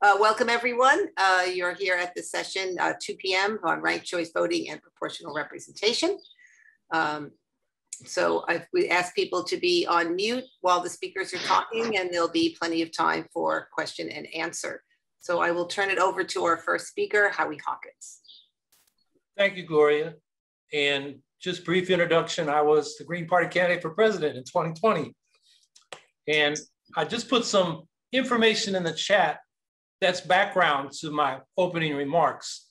Uh, welcome everyone. Uh, you're here at the session uh, 2 p.m. on ranked choice voting and proportional representation. Um, so I've, we ask people to be on mute while the speakers are talking and there'll be plenty of time for question and answer. So I will turn it over to our first speaker, Howie Hawkins. Thank you, Gloria. And just brief introduction, I was the Green Party candidate for president in 2020. And I just put some information in the chat that's background to my opening remarks.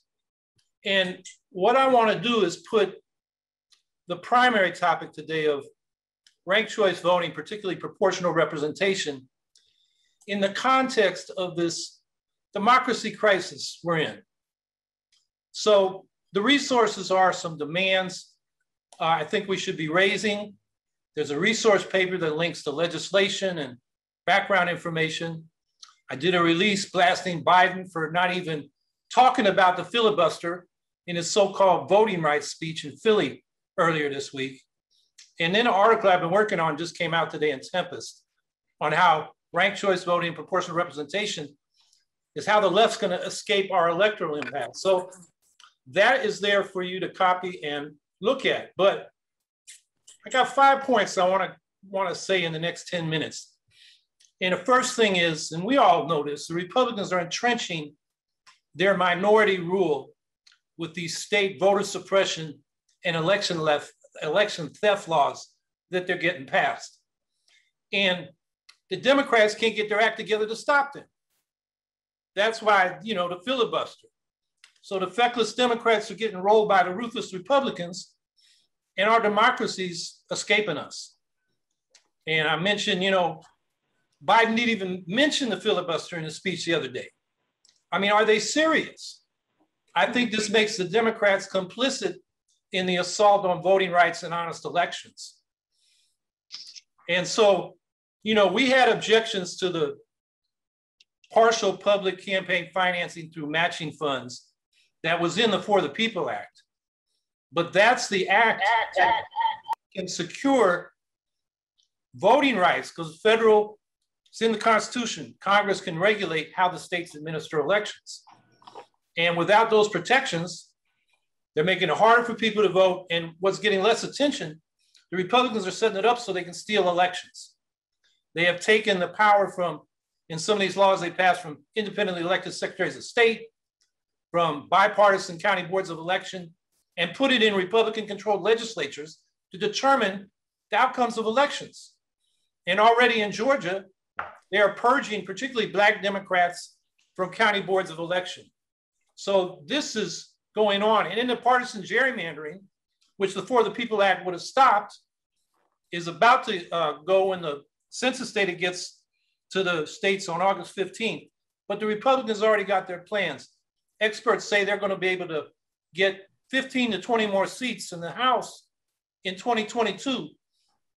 And what I want to do is put the primary topic today of ranked choice voting, particularly proportional representation, in the context of this democracy crisis we're in. So the resources are some demands uh, I think we should be raising. There's a resource paper that links to legislation and background information. I did a release blasting Biden for not even talking about the filibuster in his so-called voting rights speech in Philly earlier this week. And then an article I've been working on just came out today in Tempest on how ranked choice voting and proportional representation is how the left's going to escape our electoral impact. So that is there for you to copy and look at. But I got five points I want to want to say in the next 10 minutes. And the first thing is, and we all know this, the Republicans are entrenching their minority rule with these state voter suppression and election left election theft laws that they're getting passed. And the Democrats can't get their act together to stop them. That's why, you know, the filibuster. So the feckless Democrats are getting rolled by the ruthless Republicans, and our democracy's escaping us. And I mentioned, you know, Biden didn't even mention the filibuster in his speech the other day. I mean, are they serious? I think this makes the Democrats complicit in the assault on voting rights and honest elections. And so, you know, we had objections to the partial public campaign financing through matching funds that was in the For the People Act. But that's the act that can secure voting rights because federal, it's in the Constitution. Congress can regulate how the states administer elections. And without those protections, they're making it harder for people to vote. And what's getting less attention, the Republicans are setting it up so they can steal elections. They have taken the power from, in some of these laws they passed from independently elected secretaries of state, from bipartisan county boards of election, and put it in Republican controlled legislatures to determine the outcomes of elections. And already in Georgia, they are purging particularly Black Democrats from county boards of election. So this is going on. And in the partisan gerrymandering, which the For the People Act would have stopped, is about to uh, go when the census data gets to the states on August 15th. But the Republicans already got their plans. Experts say they're going to be able to get 15 to 20 more seats in the House in 2022.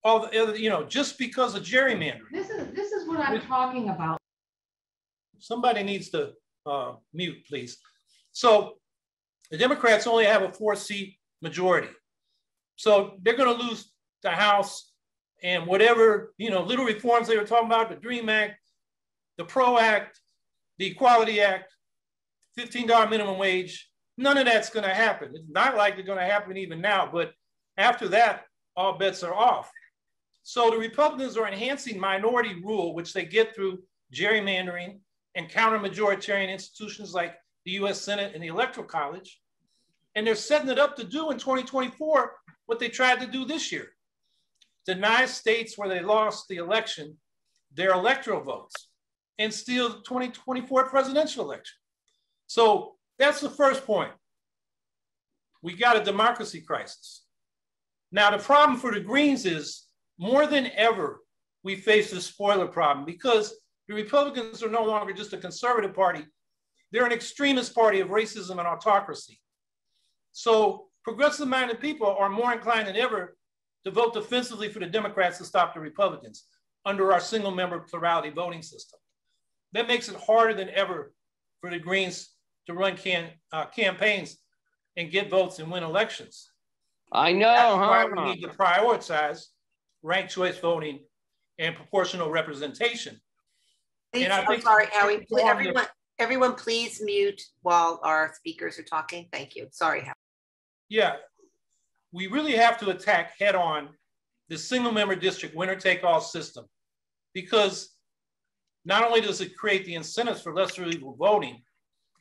All the other, you know, just because of gerrymandering. This is this is what I'm talking about. Somebody needs to uh, mute, please. So the Democrats only have a four seat majority. So they're going to lose the House and whatever, you know, little reforms they were talking about, the DREAM Act, the PRO Act, the Equality Act, $15 minimum wage, none of that's going to happen. It's not likely going to happen even now, but after that, all bets are off. So the Republicans are enhancing minority rule, which they get through gerrymandering and counter majoritarian institutions like the US Senate and the Electoral College. And they're setting it up to do in 2024 what they tried to do this year deny states where they lost the election their electoral votes and steal the 2024 presidential election. So that's the first point. We got a democracy crisis. Now, the problem for the Greens is more than ever, we face the spoiler problem because the Republicans are no longer just a conservative party, they're an extremist party of racism and autocracy. So progressive minded people are more inclined than ever to vote defensively for the Democrats to stop the Republicans under our single member plurality voting system. That makes it harder than ever for the Greens to run can, uh, campaigns and get votes and win elections. I know. That's huh? why we need to prioritize ranked choice voting and proportional representation. Please, And I I'm think- sorry, Howie, Go on, everyone, everyone, please mute while our speakers are talking. Thank you. Sorry, Howie. Yeah, we really have to attack head on the single member district winner take all system because not only does it create the incentives for lesser legal voting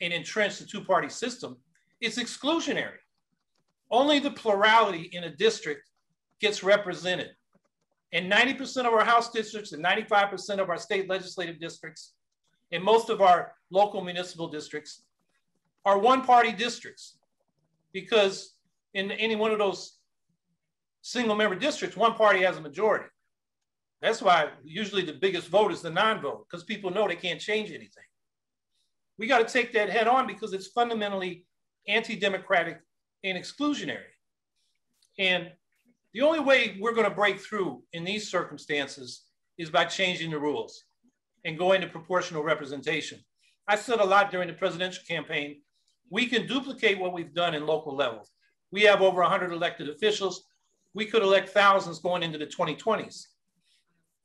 and entrench the two party system, it's exclusionary. Only the plurality in a district gets represented. And 90% of our House districts and 95% of our state legislative districts and most of our local municipal districts are one party districts because in any one of those single member districts, one party has a majority. That's why usually the biggest vote is the non-vote because people know they can't change anything. We got to take that head on because it's fundamentally anti-democratic and exclusionary. And the only way we're going to break through in these circumstances is by changing the rules and going to proportional representation. I said a lot during the presidential campaign. We can duplicate what we've done in local levels. We have over 100 elected officials. We could elect thousands going into the 2020s.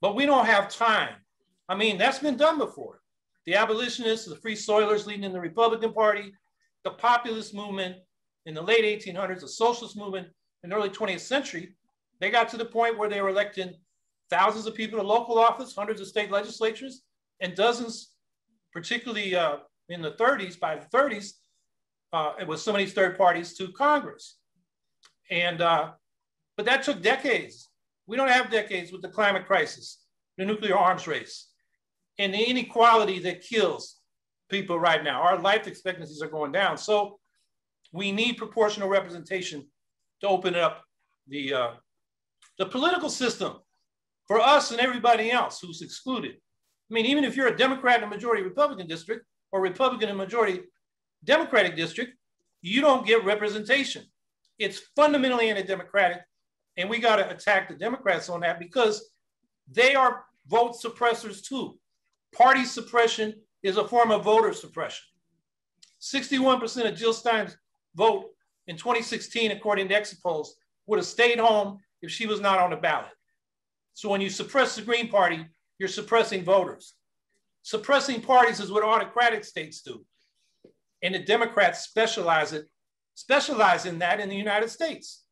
But we don't have time. I mean, that's been done before. The abolitionists, the free soilers leading in the Republican Party, the populist movement in the late 1800s, the socialist movement in the early 20th century, they got to the point where they were electing thousands of people to local office, hundreds of state legislatures, and dozens, particularly uh, in the 30s, by the 30s, uh, it was some of these third parties to Congress. And, uh, but that took decades. We don't have decades with the climate crisis, the nuclear arms race, and the inequality that kills people right now. Our life expectancies are going down. So we need proportional representation to open up the, uh, the political system for us and everybody else who's excluded. I mean, even if you're a Democrat in a majority Republican district or Republican in a majority Democratic district, you don't get representation. It's fundamentally anti-democratic, and we got to attack the Democrats on that because they are vote suppressors too. Party suppression is a form of voter suppression. 61% of Jill Stein's vote in 2016, according to exit polls, would have stayed home if she was not on the ballot. So when you suppress the Green Party, you're suppressing voters. Suppressing parties is what autocratic states do. And the Democrats specialize it, specialize in that in the United States.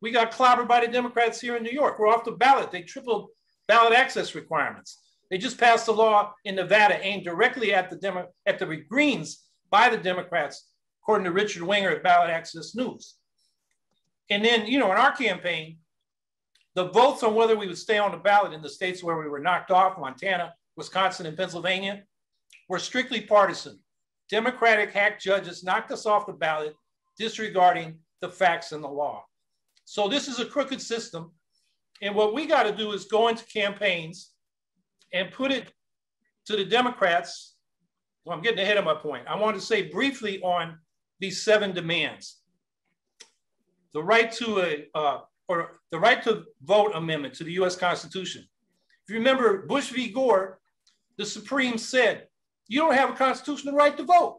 We got clobbered by the Democrats here in New York. We're off the ballot. They tripled ballot access requirements. They just passed a law in Nevada aimed directly at the Demo- at the Greens by the Democrats, according to Richard Winger at Ballot Access News. And then, you know, in our campaign, the votes on whether we would stay on the ballot in the states where we were knocked off, Montana, Wisconsin, and Pennsylvania, were strictly partisan. Democratic hack judges knocked us off the ballot, disregarding the facts and the law. So this is a crooked system. And what we got to do is go into campaigns and put it to the Democrats. Well, I'm getting ahead of my point. I want to say briefly on these seven demands. The right to a, uh, or the right to vote amendment to the US Constitution. If you remember Bush v. Gore, the Supreme said, you don't have a constitutional right to vote.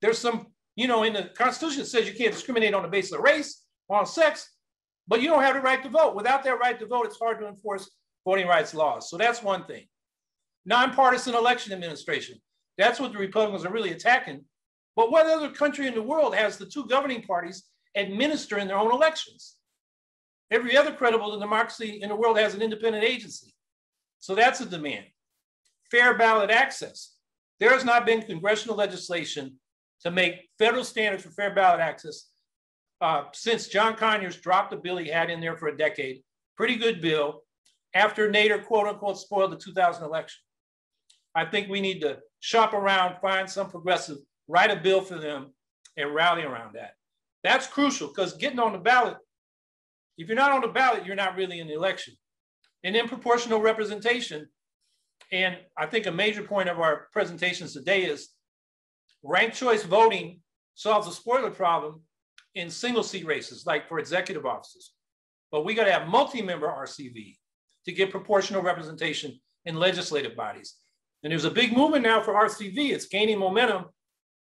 There's some, you know, in the Constitution it says you can't discriminate on the basis of race or on sex, but you don't have the right to vote. Without that right to vote, it's hard to enforce voting rights laws. So that's one thing. Nonpartisan election administration. That's what the Republicans are really attacking. But what other country in the world has the two governing parties administering their own elections? Every other credible democracy in the world has an independent agency. So that's a demand. Fair ballot access. There has not been congressional legislation to make federal standards for fair ballot access uh, since John Conyers dropped the bill he had in there for a decade. Pretty good bill after Nader, quote unquote, spoiled the 2000 election. I think we need to shop around, find some progressive, write a bill for them, and rally around that. That's crucial because getting on the ballot, if you're not on the ballot, you're not really in the election. And then proportional representation. And I think a major point of our presentations today is ranked choice voting solves a spoiler problem in single seat races, like for executive offices. But we got to have multi-member RCV to get proportional representation in legislative bodies. And there's a big movement now for RCV. It's gaining momentum,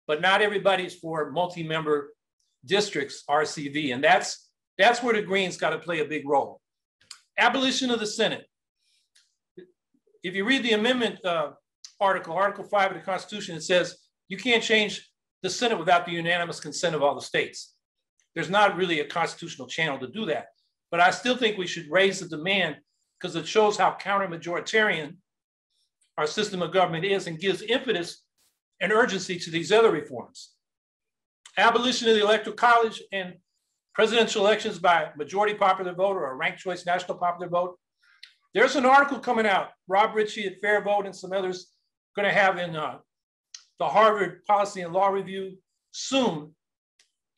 but not everybody's for multi-member districts RCV. And that's, that's where the Greens got to play a big role. Abolition of the Senate. if you read the amendment uh, article, Article 5 of the Constitution, it says you can't change the Senate without the unanimous consent of all the states. There's not really a constitutional channel to do that. But I still think we should raise the demand because it shows how counter majoritarian our system of government is and gives impetus and urgency to these other reforms. Abolition of the electoral college and presidential elections by majority popular vote or a ranked choice national popular vote. There's an article coming out, Rob Richie at FairVote and some others going to have in uh, the Harvard Policy and Law Review soon.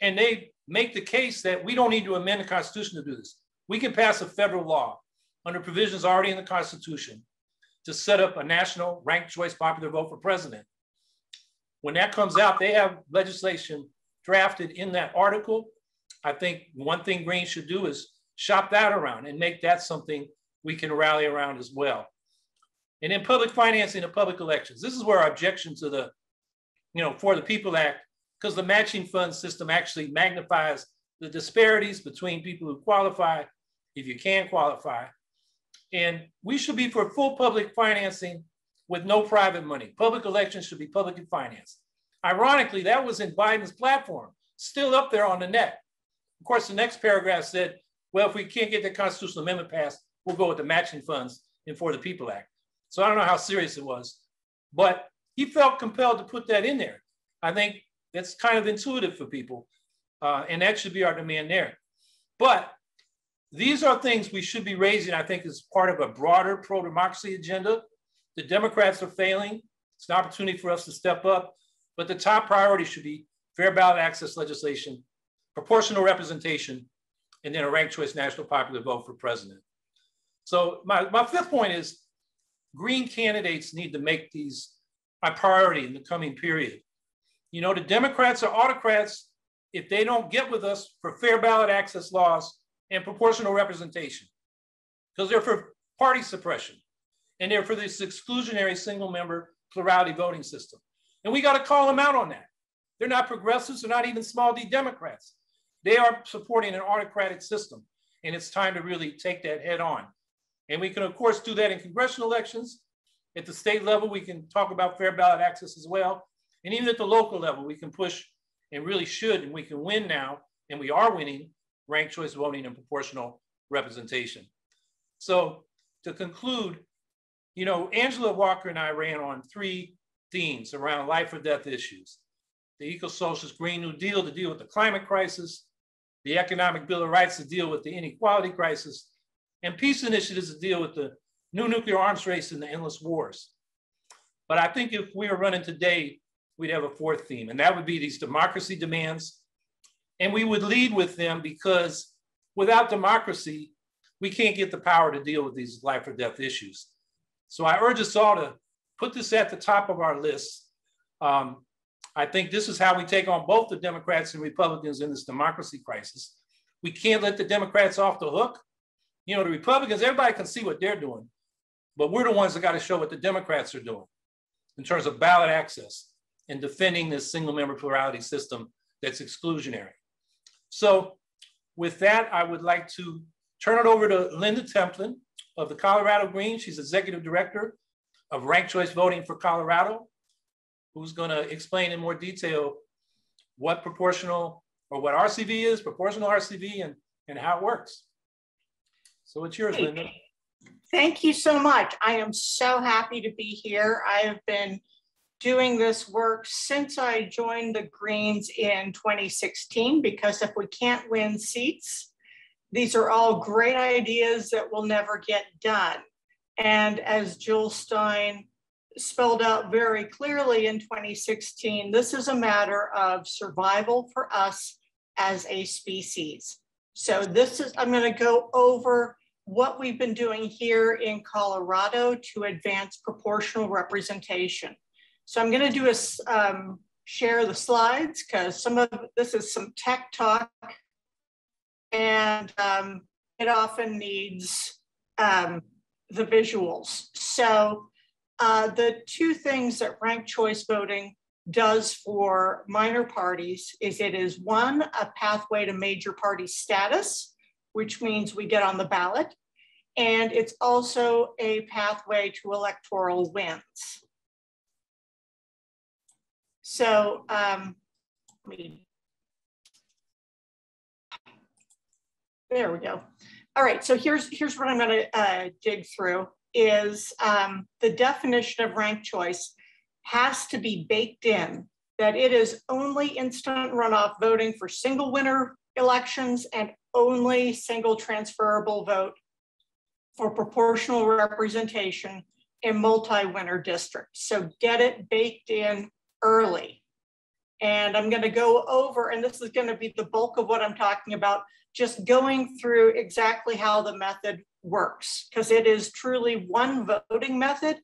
And they make the case that we don't need to amend the Constitution to do this. We can pass a federal law under provisions already in the Constitution to set up a national ranked choice popular vote for president. When that comes out, they have legislation drafted in that article. I think one thing Green should do is shop that around and make that something we can rally around as well. And in public financing of public elections, this is where our objection to the, you know, for the People Act, because the matching fund system actually magnifies the disparities between people who qualify, if you can qualify. And we should be for full public financing with no private money. Public elections should be publicly financed. Ironically, that was in Biden's platform, still up there on the net. Of course, the next paragraph said, well, if we can't get the constitutional amendment passed, we'll go with the matching funds and for the People Act. So I don't know how serious it was, but he felt compelled to put that in there. I think that's kind of intuitive for people, uh, and that should be our demand there. But these are things we should be raising, I think, as part of a broader pro democracy agenda. The Democrats are failing. It's an opportunity for us to step up, but the top priority should be fair ballot access legislation, proportional representation, and then a ranked choice national popular vote for president. So my, my fifth point is Green candidates need to make these a priority in the coming period. You know, the Democrats are autocrats if they don't get with us for fair ballot access laws and proportional representation, because they're for party suppression and they're for this exclusionary single member plurality voting system. And we got to call them out on that. They're not progressives, they're not even small d Democrats. They are supporting an autocratic system. And it's time to really take that head on. And we can, of course, do that in congressional elections. At the state level, we can talk about fair ballot access as well. And even at the local level, we can push and really should, and we can win now, and we are winning ranked choice voting and proportional representation. So to conclude, you know, Angela Walker and I ran on three themes around life or death issues. The eco-socialist Green New Deal to deal with the climate crisis, the Economic Bill of Rights to deal with the inequality crisis, and peace initiatives to deal with the new nuclear arms race and the endless wars. But I think if we were running today, we'd have a fourth theme, and that would be these democracy demands. And we would lead with them because without democracy, we can't get the power to deal with these life or death issues. So I urge us all to put this at the top of our list. Um, I think this is how we take on both the Democrats and Republicans in this democracy crisis. We can't let the Democrats off the hook. You know, the Republicans, everybody can see what they're doing, but we're the ones that got to show what the Democrats are doing in terms of ballot access and defending this single member plurality system that's exclusionary. So with that, I would like to turn it over to Linda Templin of the Colorado Green. She's executive director of ranked choice voting for Colorado, who's gonna explain in more detail what proportional or what RCV is, proportional RCV, and, and how it works. So it's yours, Linda. Thank you so much. I am so happy to be here. I have been doing this work since I joined the Greens in 2016, because if we can't win seats, these are all great ideas that will never get done. And as Jill Stein spelled out very clearly in 2016, this is a matter of survival for us as a species. So this is, I'm gonna go over what we've been doing here in Colorado to advance proportional representation. So I'm gonna do a, um, share the slides because some of this is some tech talk and um, it often needs um, the visuals. So uh, the two things that ranked choice voting does for minor parties is it is one, a pathway to major party status, which means we get on the ballot. and it's also a pathway to electoral wins. So um, there we go. All right, so here's, here's what I'm gonna uh, dig through is um, the definition of rank choice has to be baked in that it is only instant runoff voting for single winner elections and only single transferable vote for proportional representation in multi-winner districts. So get it baked in early. And I'm gonna go over, and this is gonna be the bulk of what I'm talking about, just going through exactly how the method works, because it is truly one voting method.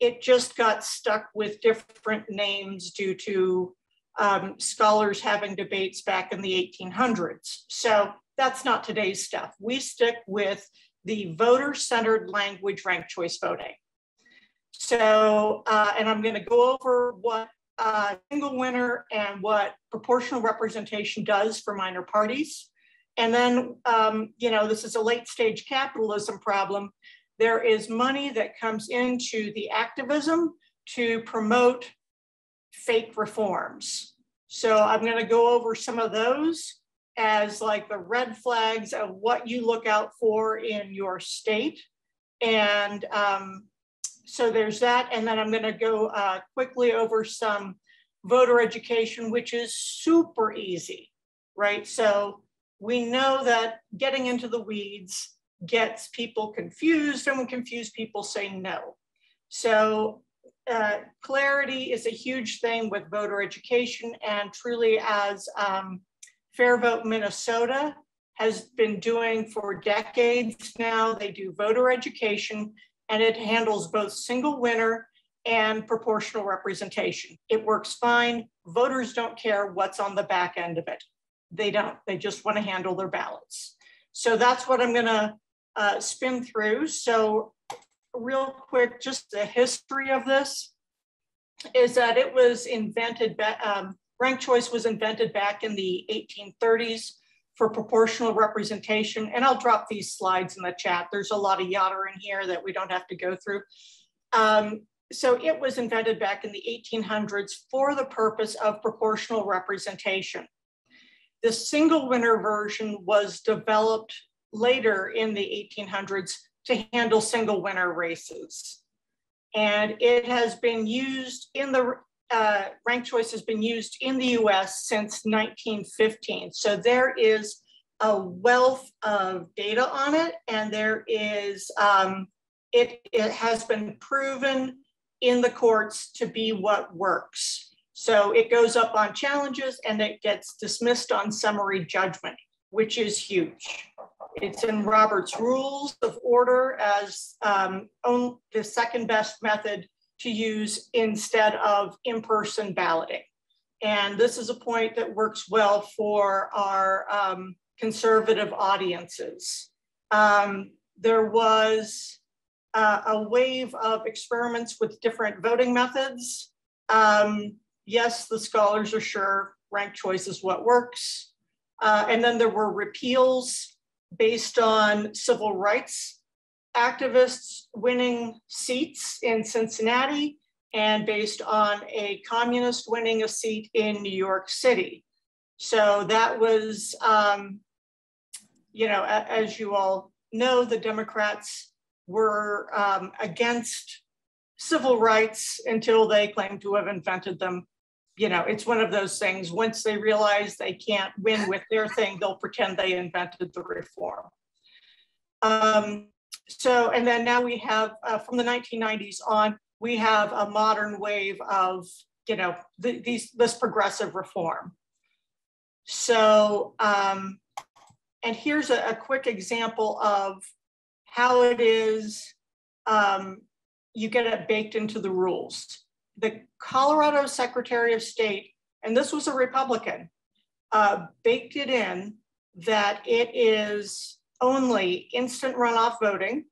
It just got stuck with different names due to um, scholars having debates back in the 1800s. So that's not today's stuff. We stick with the voter-centered language ranked choice voting. So, uh, and I'm gonna go over what uh, single winner and what proportional representation does for minor parties. And then, um, you know, this is a late stage capitalism problem. There is money that comes into the activism to promote fake reforms. So I'm going to go over some of those as like the red flags of what you look out for in your state. And um, so there's that. And then I'm going to go uh, quickly over some voter education, which is super easy, right? So we know that getting into the weeds gets people confused and when confused people say no. So uh, clarity is a huge thing with voter education and truly as um, FairVote Minnesota has been doing for decades now, they do voter education and it handles both single winner and proportional representation. It works fine. Voters don't care what's on the back end of it. They don't, they just wanna handle their ballots. So that's what I'm gonna uh, spin through. So real quick, just the history of this is that it was invented, um, ranked choice was invented back in the 1830s for proportional representation. And I'll drop these slides in the chat. There's a lot of yatter in here that we don't have to go through. Um, so it was invented back in the 1800s for the purpose of proportional representation. The single winner version was developed later in the 1800s to handle single winner races. And it has been used in the uh, ranked choice has been used in the US since 1915. So there is a wealth of data on it and there is, um, it, it has been proven in the courts to be what works. So it goes up on challenges and it gets dismissed on summary judgment, which is huge. It's in Robert's Rules of Order as um, the second best method to use instead of in-person balloting. And this is a point that works well for our um, conservative audiences. Um, there was uh, a wave of experiments with different voting methods. Um, yes, the scholars are sure ranked choice is what works. Uh, and then there were repeals based on civil rights activists winning seats in Cincinnati and based on a communist winning a seat in New York City. So that was, um, you know, as you all know, the Democrats were um, against civil rights until they claim to have invented them. You know, it's one of those things. Once they realize they can't win with their thing, they'll pretend they invented the reform. Um, so, and then now we have uh, from the 1990s on, we have a modern wave of, you know, the, these this progressive reform. So, um, and here's a, a quick example of how it is um, you get it baked into the rules. The Colorado Secretary of State, and this was a Republican, uh, baked it in that it is only instant runoff voting,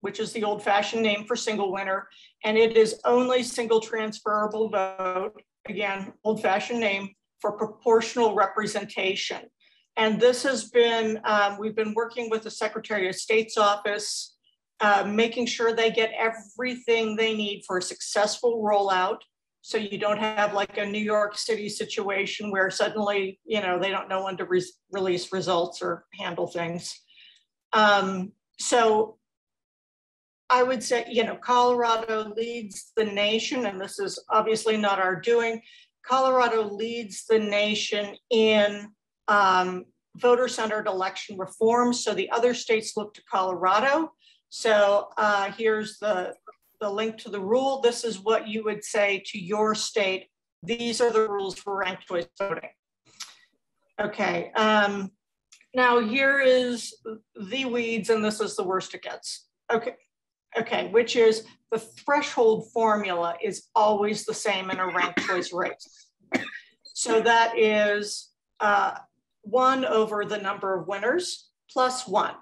which is the old fashioned name for single winner, and it is only single transferable vote, again, old fashioned name for proportional representation. And this has been, um, we've been working with the Secretary of State's office uh, making sure they get everything they need for a successful rollout. So you don't have like a New York City situation where suddenly, you know, they don't know when to re release results or handle things. Um, so I would say, you know, Colorado leads the nation, and this is obviously not our doing. Colorado leads the nation in um, voter centered election reform. So the other states look to Colorado. So uh, here's the, the link to the rule. This is what you would say to your state. These are the rules for ranked choice voting. Okay, um, now here is the weeds and this is the worst it gets. Okay, okay, which is the threshold formula is always the same in a ranked choice race. So that is uh, one over the number of winners plus one.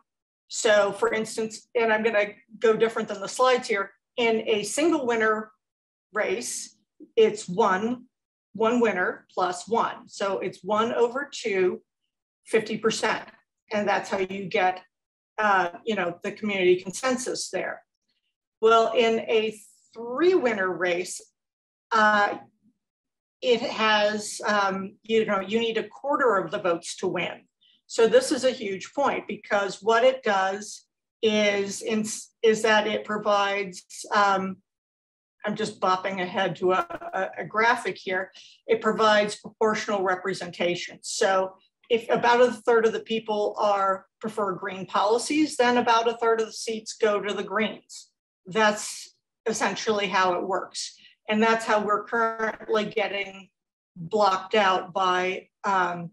So for instance, and I'm gonna go different than the slides here, in a single winner race, it's one, one winner plus one. So it's one over two, 50%. And that's how you get, uh, you know, the community consensus there. Well, in a three winner race, uh, it has, um, you know, you need a quarter of the votes to win. So this is a huge point because what it does is, in, is that it provides, um, I'm just bopping ahead to a, a, a graphic here, it provides proportional representation. So if about a third of the people are prefer green policies, then about a third of the seats go to the Greens. That's essentially how it works. And that's how we're currently getting blocked out by, um,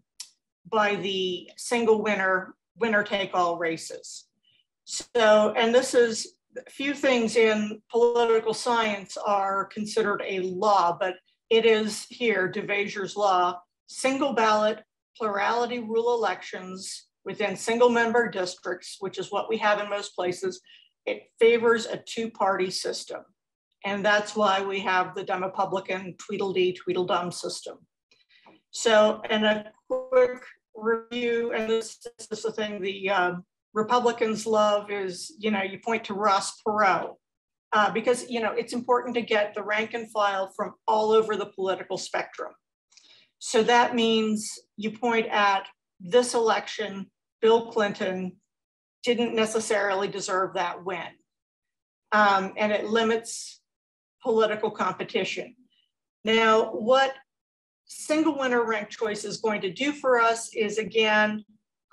by the single winner, winner take all races. So, and this is, a few things in political science are considered a law, but it is here, Duverger's law, single ballot plurality rule elections within single member districts, which is what we have in most places, it favors a two-party system. And that's why we have the Demopublican Tweedledee Tweedledum system. So, and a quick review, and this, this is the thing the uh, Republicans love is, you know, you point to Ross Perot, uh, because, you know, it's important to get the rank and file from all over the political spectrum. So that means you point at this election, Bill Clinton didn't necessarily deserve that win. Um, and it limits political competition. Now, what single winner ranked choice is going to do for us is again,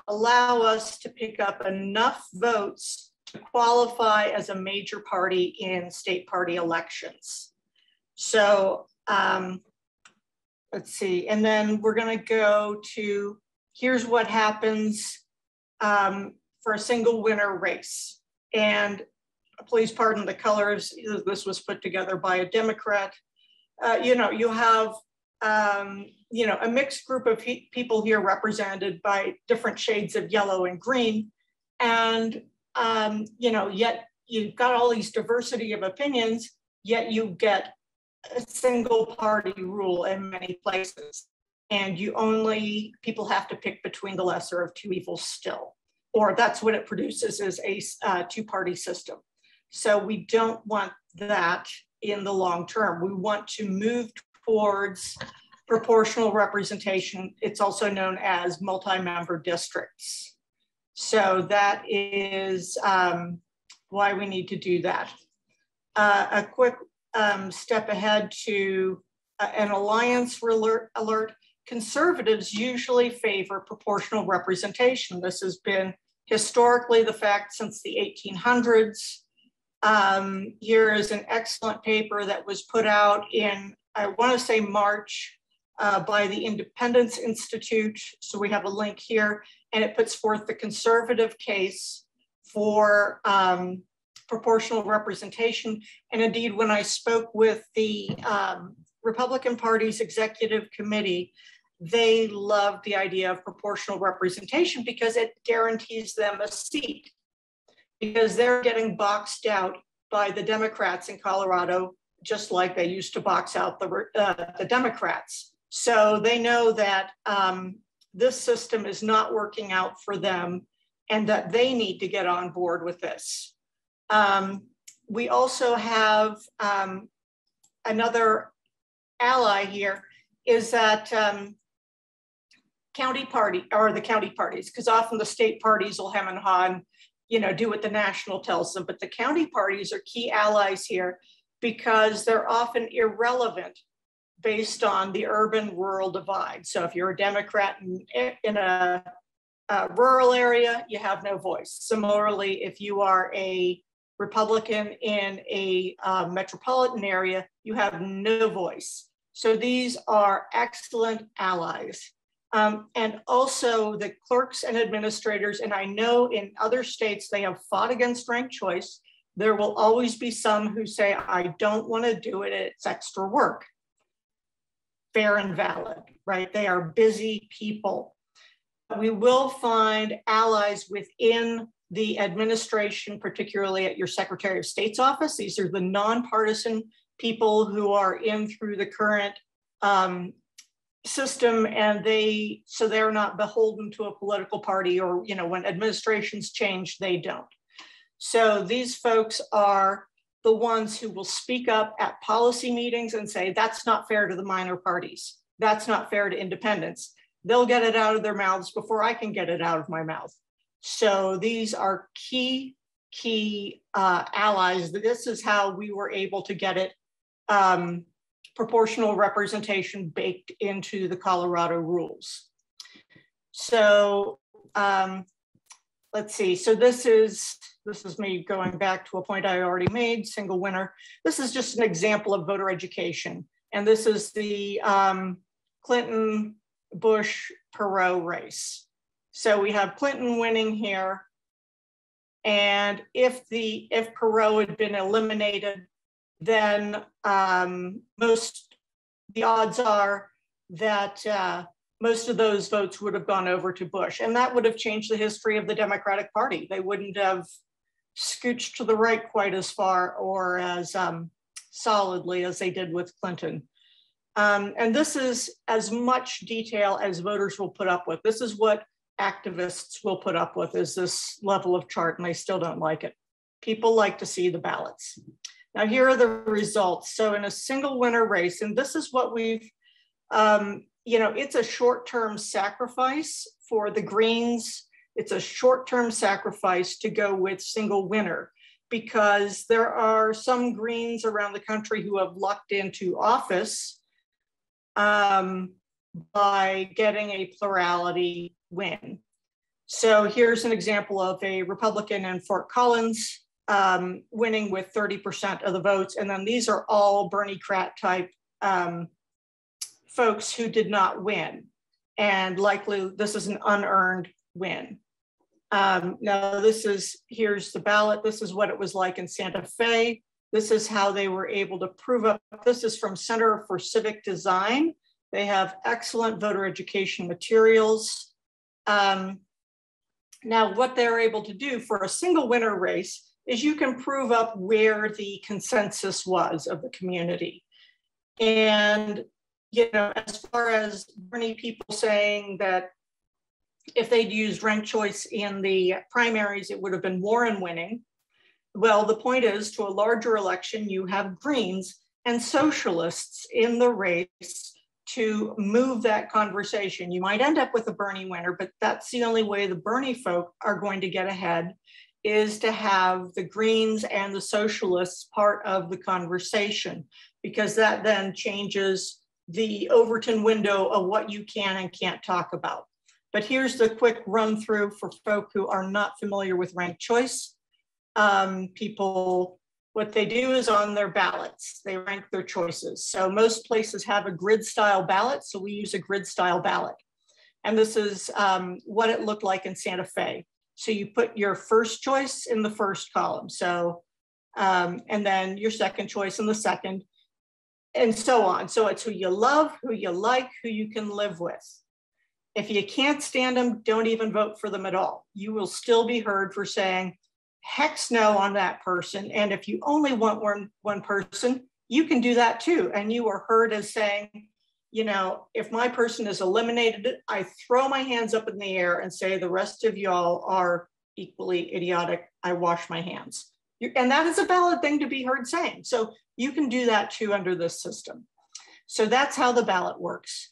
allow us to pick up enough votes to qualify as a major party in state party elections. So um, let's see, and then we're gonna go to, here's what happens um, for a single winner race. And please pardon the colors, this was put together by a Democrat. Uh, you know, you have, um, you know, a mixed group of people here represented by different shades of yellow and green. And, um, you know, yet you've got all these diversity of opinions, yet you get a single party rule in many places. And you only, people have to pick between the lesser of two evils still or that's what it produces is a uh, two-party system. So we don't want that in the long term. We want to move towards proportional representation. It's also known as multi-member districts. So that is um, why we need to do that. Uh, a quick um, step ahead to uh, an alliance alert, alert. Conservatives usually favor proportional representation. This has been historically the fact since the 1800s. Um, here is an excellent paper that was put out in, I want to say March, uh, by the Independence Institute. So we have a link here, and it puts forth the conservative case for um, proportional representation. And indeed, when I spoke with the um, Republican Party's executive committee, they love the idea of proportional representation because it guarantees them a seat because they're getting boxed out by the Democrats in Colorado, just like they used to box out the, uh, the Democrats. So they know that um, this system is not working out for them and that they need to get on board with this. Um, we also have um, another ally here is that um, county party or the county parties, because often the state parties will hem and haw and you know do what the national tells them, but the county parties are key allies here because they're often irrelevant based on the urban rural divide. So if you're a Democrat in, in a, a, rural area, you have no voice. Similarly, if you are a Republican in a uh, metropolitan area, you have no voice. So these are excellent allies. Um, and also the clerks and administrators, and I know in other states they have fought against ranked choice. There will always be some who say, I don't want to do it, it's extra work fair and valid, right? They are busy people. We will find allies within the administration, particularly at your Secretary of State's office. These are the nonpartisan people who are in through the current um, system and they so they're not beholden to a political party or you know when administrations change they don't so these folks are the ones who will speak up at policy meetings and say, that's not fair to the minor parties. That's not fair to independents. They'll get it out of their mouths before I can get it out of my mouth. So these are key, key uh, allies. This is how we were able to get it um, proportional representation baked into the Colorado rules. So um, let's see. So this is this is me going back to a point I already made, single winner. This is just an example of voter education. And this is the um, Clinton Bush Perot race. So we have Clinton winning here. And if the if Perot had been eliminated, then um, most the odds are that uh, most of those votes would have gone over to Bush, and that would have changed the history of the Democratic Party. They wouldn't have scooched to the right quite as far or as um, solidly as they did with Clinton. Um, and this is as much detail as voters will put up with. This is what activists will put up with is this level of chart and they still don't like it. People like to see the ballots. Now here are the results. So in a single winner race, and this is what we've, um, you know, it's a short-term sacrifice for the Greens it's a short-term sacrifice to go with single winner because there are some Greens around the country who have lucked into office um, by getting a plurality win. So here's an example of a Republican in Fort Collins um, winning with 30% of the votes. And then these are all Berniecrat type um, folks who did not win. And likely this is an unearned win. Um, now this is, here's the ballot. This is what it was like in Santa Fe. This is how they were able to prove up. This is from Center for Civic Design. They have excellent voter education materials. Um, now what they're able to do for a single winner race is you can prove up where the consensus was of the community. And you know, as far as many people saying that if they'd used ranked choice in the primaries, it would have been Warren winning. Well, the point is to a larger election, you have Greens and socialists in the race to move that conversation. You might end up with a Bernie winner, but that's the only way the Bernie folk are going to get ahead is to have the Greens and the socialists part of the conversation, because that then changes the Overton window of what you can and can't talk about. But here's the quick run through for folk who are not familiar with ranked choice. Um, people, what they do is on their ballots, they rank their choices. So most places have a grid style ballot. So we use a grid style ballot. And this is um, what it looked like in Santa Fe. So you put your first choice in the first column. So, um, and then your second choice in the second, and so on. So it's who you love, who you like, who you can live with. If you can't stand them, don't even vote for them at all. You will still be heard for saying, hex no on that person. And if you only want one, one person, you can do that too. And you are heard as saying, you know, if my person is eliminated, I throw my hands up in the air and say the rest of y'all are equally idiotic. I wash my hands. And that is a valid thing to be heard saying. So you can do that too under this system. So that's how the ballot works.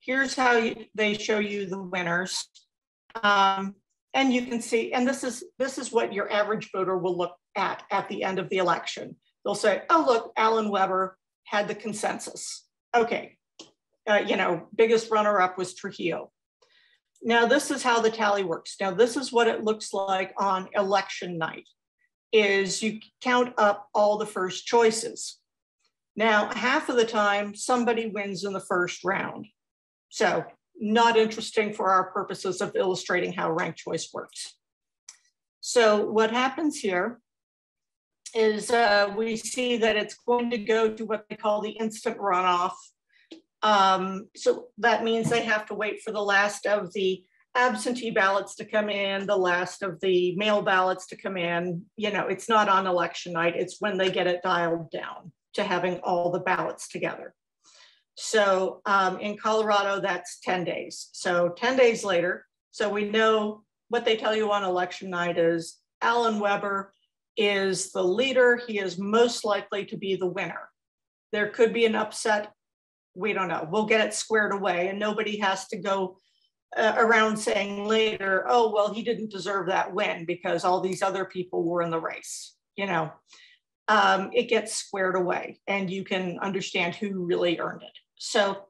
Here's how you, they show you the winners. Um, and you can see, and this is, this is what your average voter will look at at the end of the election. They'll say, oh, look, Alan Weber had the consensus. Okay, uh, you know, biggest runner up was Trujillo. Now, this is how the tally works. Now, this is what it looks like on election night, is you count up all the first choices. Now, half of the time, somebody wins in the first round. So not interesting for our purposes of illustrating how ranked choice works. So what happens here is uh, we see that it's going to go to what they call the instant runoff. Um, so that means they have to wait for the last of the absentee ballots to come in, the last of the mail ballots to come in. You know, it's not on election night, it's when they get it dialed down to having all the ballots together. So um, in Colorado, that's 10 days. So 10 days later, so we know what they tell you on election night is Alan Weber is the leader. He is most likely to be the winner. There could be an upset. We don't know. We'll get it squared away and nobody has to go uh, around saying later, oh, well, he didn't deserve that win because all these other people were in the race. You know, um, it gets squared away and you can understand who really earned it. So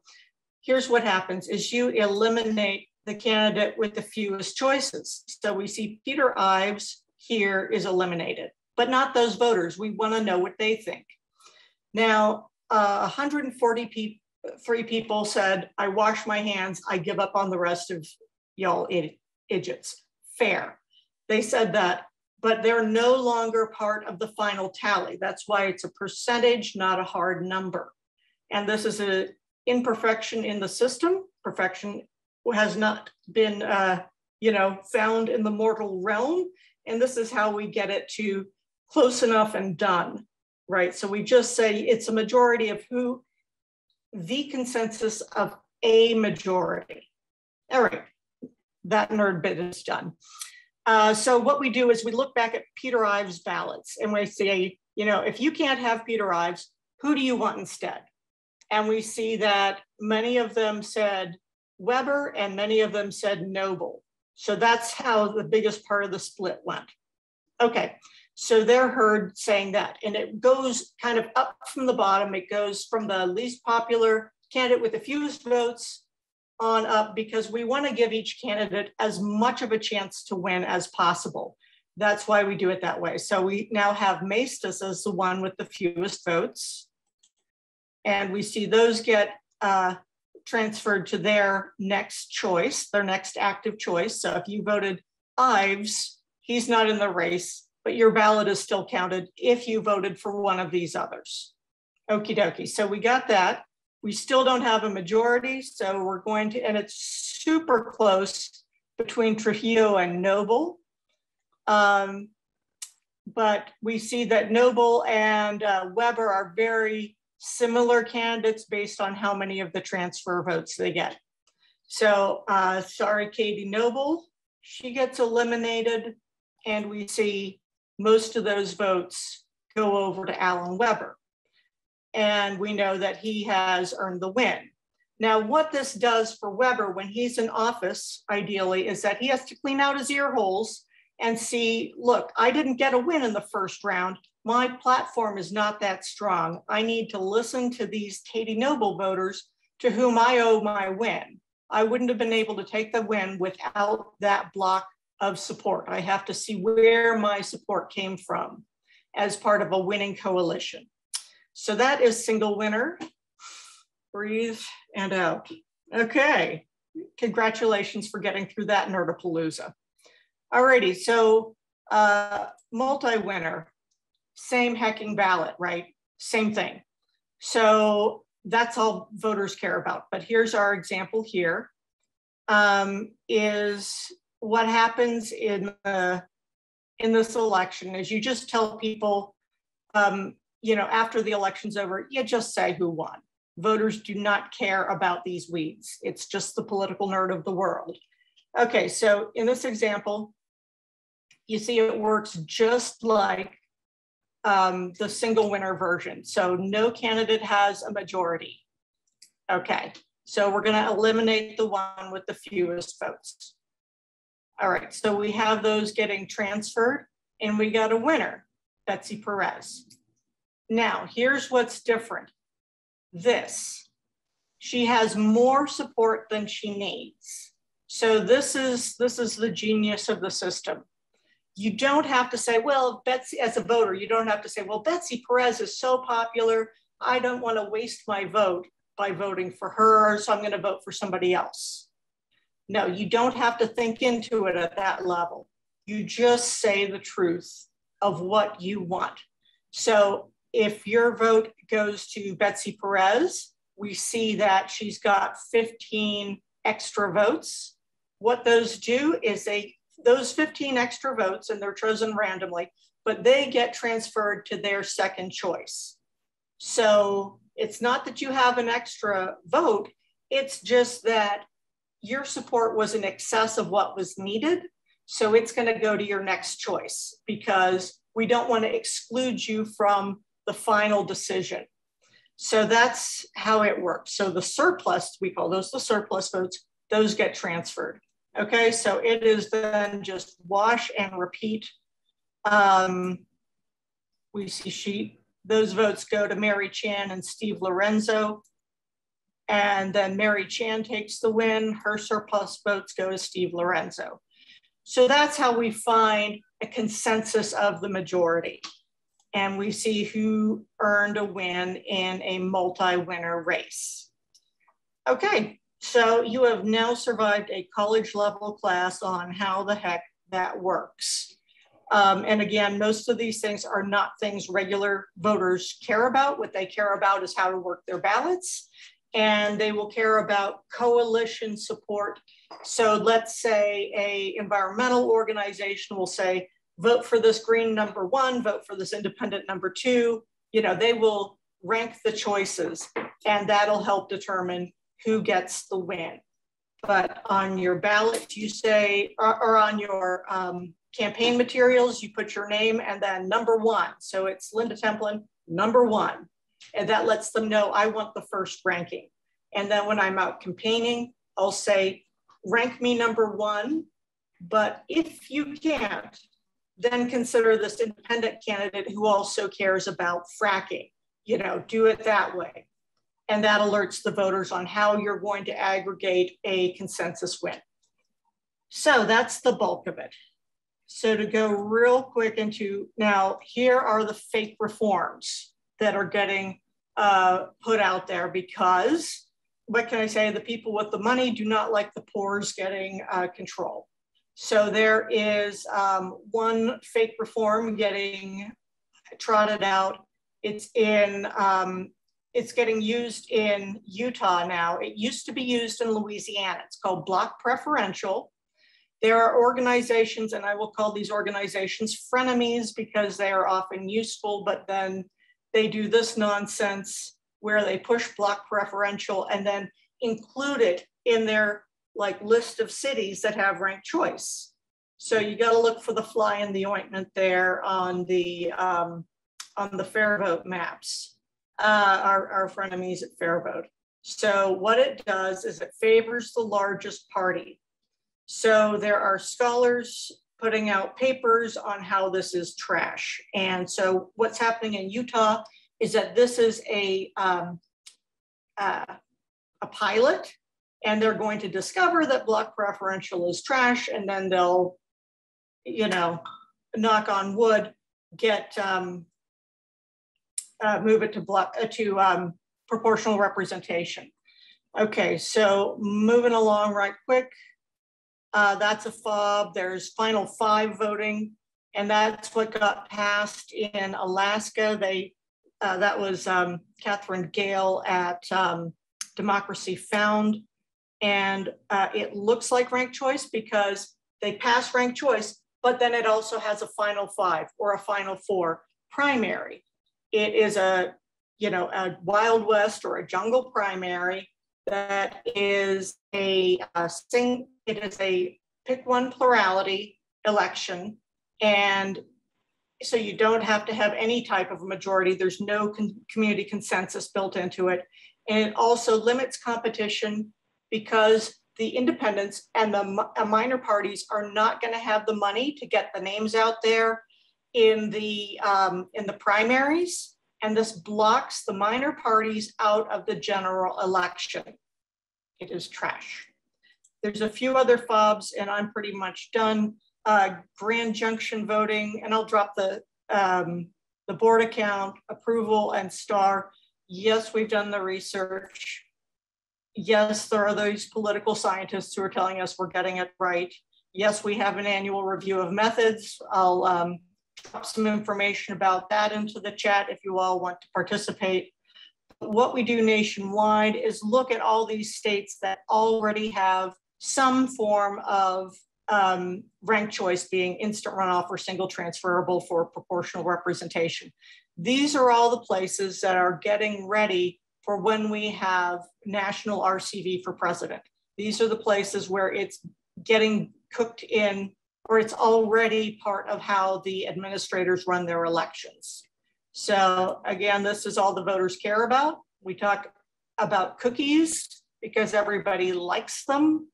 here's what happens is you eliminate the candidate with the fewest choices. So we see Peter Ives here is eliminated, but not those voters. We wanna know what they think. Now, uh, 140 people, people said, I wash my hands, I give up on the rest of y'all idiots. Fair. They said that, but they're no longer part of the final tally. That's why it's a percentage, not a hard number. And this is an imperfection in the system. Perfection has not been, uh, you know, found in the mortal realm. And this is how we get it to close enough and done, right? So we just say it's a majority of who the consensus of a majority. All right, that nerd bit is done. Uh, so what we do is we look back at Peter Ives ballots and we say, you know, if you can't have Peter Ives, who do you want instead? And we see that many of them said Weber and many of them said Noble. So that's how the biggest part of the split went. Okay, so they're heard saying that, and it goes kind of up from the bottom. It goes from the least popular candidate with the fewest votes on up because we want to give each candidate as much of a chance to win as possible. That's why we do it that way. So we now have Maestas as the one with the fewest votes. And we see those get uh, transferred to their next choice, their next active choice. So if you voted Ives, he's not in the race but your ballot is still counted if you voted for one of these others. Okie dokie. So we got that. We still don't have a majority, so we're going to, and it's super close between Trujillo and Noble. Um, but we see that Noble and uh, Weber are very similar candidates based on how many of the transfer votes they get. So uh, sorry, Katie Noble, she gets eliminated and we see most of those votes go over to Alan Weber. And we know that he has earned the win. Now, what this does for Weber when he's in office, ideally, is that he has to clean out his ear holes and see, look, I didn't get a win in the first round. My platform is not that strong. I need to listen to these Katie Noble voters to whom I owe my win. I wouldn't have been able to take the win without that block of support. I have to see where my support came from as part of a winning coalition. So that is single winner. Breathe and out. Okay, congratulations for getting through that Nerdapalooza. Alrighty, so uh, multi-winner, same hecking ballot, right? Same thing. So that's all voters care about. But here's our example here. Um, is what happens in the in this election is you just tell people, um, you know, after the election's over, you just say who won. Voters do not care about these weeds. It's just the political nerd of the world. Okay, so in this example, you see it works just like um, the single winner version. So no candidate has a majority. Okay, so we're gonna eliminate the one with the fewest votes. All right, so we have those getting transferred and we got a winner, Betsy Perez. Now, here's what's different. This, she has more support than she needs. So this is, this is the genius of the system you don't have to say, well, Betsy, as a voter, you don't have to say, well, Betsy Perez is so popular. I don't want to waste my vote by voting for her, so I'm going to vote for somebody else. No, you don't have to think into it at that level. You just say the truth of what you want. So if your vote goes to Betsy Perez, we see that she's got 15 extra votes. What those do is they those 15 extra votes, and they're chosen randomly, but they get transferred to their second choice. So it's not that you have an extra vote, it's just that your support was in excess of what was needed. So it's going to go to your next choice because we don't want to exclude you from the final decision. So that's how it works. So the surplus, we call those the surplus votes, those get transferred. Okay, so it is then just wash and repeat. Um, we see sheet. Those votes go to Mary Chan and Steve Lorenzo. And then Mary Chan takes the win. Her surplus votes go to Steve Lorenzo. So that's how we find a consensus of the majority. And we see who earned a win in a multi-winner race. Okay, so you have now survived a college level class on how the heck that works. Um, and again, most of these things are not things regular voters care about. What they care about is how to work their ballots and they will care about coalition support. So let's say a environmental organization will say, vote for this green number one, vote for this independent number two. You know, they will rank the choices and that'll help determine who gets the win. But on your ballot, you say, or, or on your um, campaign materials, you put your name and then number one. So it's Linda Templin, number one. And that lets them know I want the first ranking. And then when I'm out campaigning, I'll say, rank me number one. But if you can't, then consider this independent candidate who also cares about fracking. You know, do it that way and that alerts the voters on how you're going to aggregate a consensus win. So that's the bulk of it. So to go real quick into now, here are the fake reforms that are getting uh, put out there because what can I say? The people with the money do not like the poor's getting uh, control. So there is um, one fake reform getting trotted out. It's in um, it's getting used in Utah now. It used to be used in Louisiana. It's called block preferential. There are organizations, and I will call these organizations frenemies because they are often useful, but then they do this nonsense where they push block preferential and then include it in their like list of cities that have ranked choice. So you got to look for the fly in the ointment there on the um, on the FairVote maps uh, our, our frenemies at FairVote. So what it does is it favors the largest party. So there are scholars putting out papers on how this is trash. And so what's happening in Utah is that this is a, um, uh, a pilot and they're going to discover that block preferential is trash and then they'll, you know, knock on wood, get um, uh, move it to block uh, to um, proportional representation. Okay, so moving along right quick. Uh, that's a fob. There's final five voting, and that's what got passed in Alaska. They uh, that was um, Katherine Gehl at um, Democracy Found, and uh, it looks like ranked choice because they pass ranked choice, but then it also has a final five or a final four primary. It is a, you know, a Wild West or a jungle primary that is a, a sing, it is a pick one plurality election. And so you don't have to have any type of majority. There's no con community consensus built into it. And it also limits competition because the independents and the uh, minor parties are not going to have the money to get the names out there in the um, in the primaries, and this blocks the minor parties out of the general election. It is trash. There's a few other fobs, and I'm pretty much done. Uh, Grand Junction voting, and I'll drop the um, the Borda count approval and star. Yes, we've done the research yes, there are those political scientists who are telling us we're getting it right. Yes, we have an annual review of methods. I'll um, drop some information about that into the chat if you all want to participate. What we do nationwide is look at all these states that already have some form of um, ranked choice being instant runoff or single transferable for proportional representation. These are all the places that are getting ready for when we have national RCV for president. These are the places where it's getting cooked in or it's already part of how the administrators run their elections. So again, this is all the voters care about. We talk about cookies because everybody likes them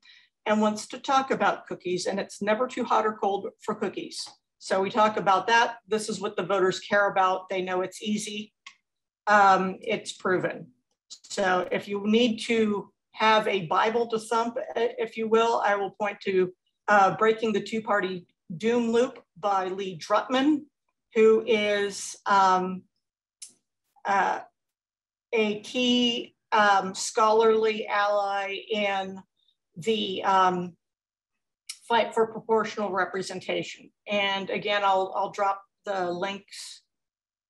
and wants to talk about cookies and it's never too hot or cold for cookies. So we talk about that. This is what the voters care about. They know it's easy. Um, it's proven. So if you need to have a Bible to thump, if you will, I will point to uh, Breaking the Two-Party Doom Loop by Lee Drutman, who is um, uh, a key um, scholarly ally in the um, fight for proportional representation. And again, I'll, I'll drop the links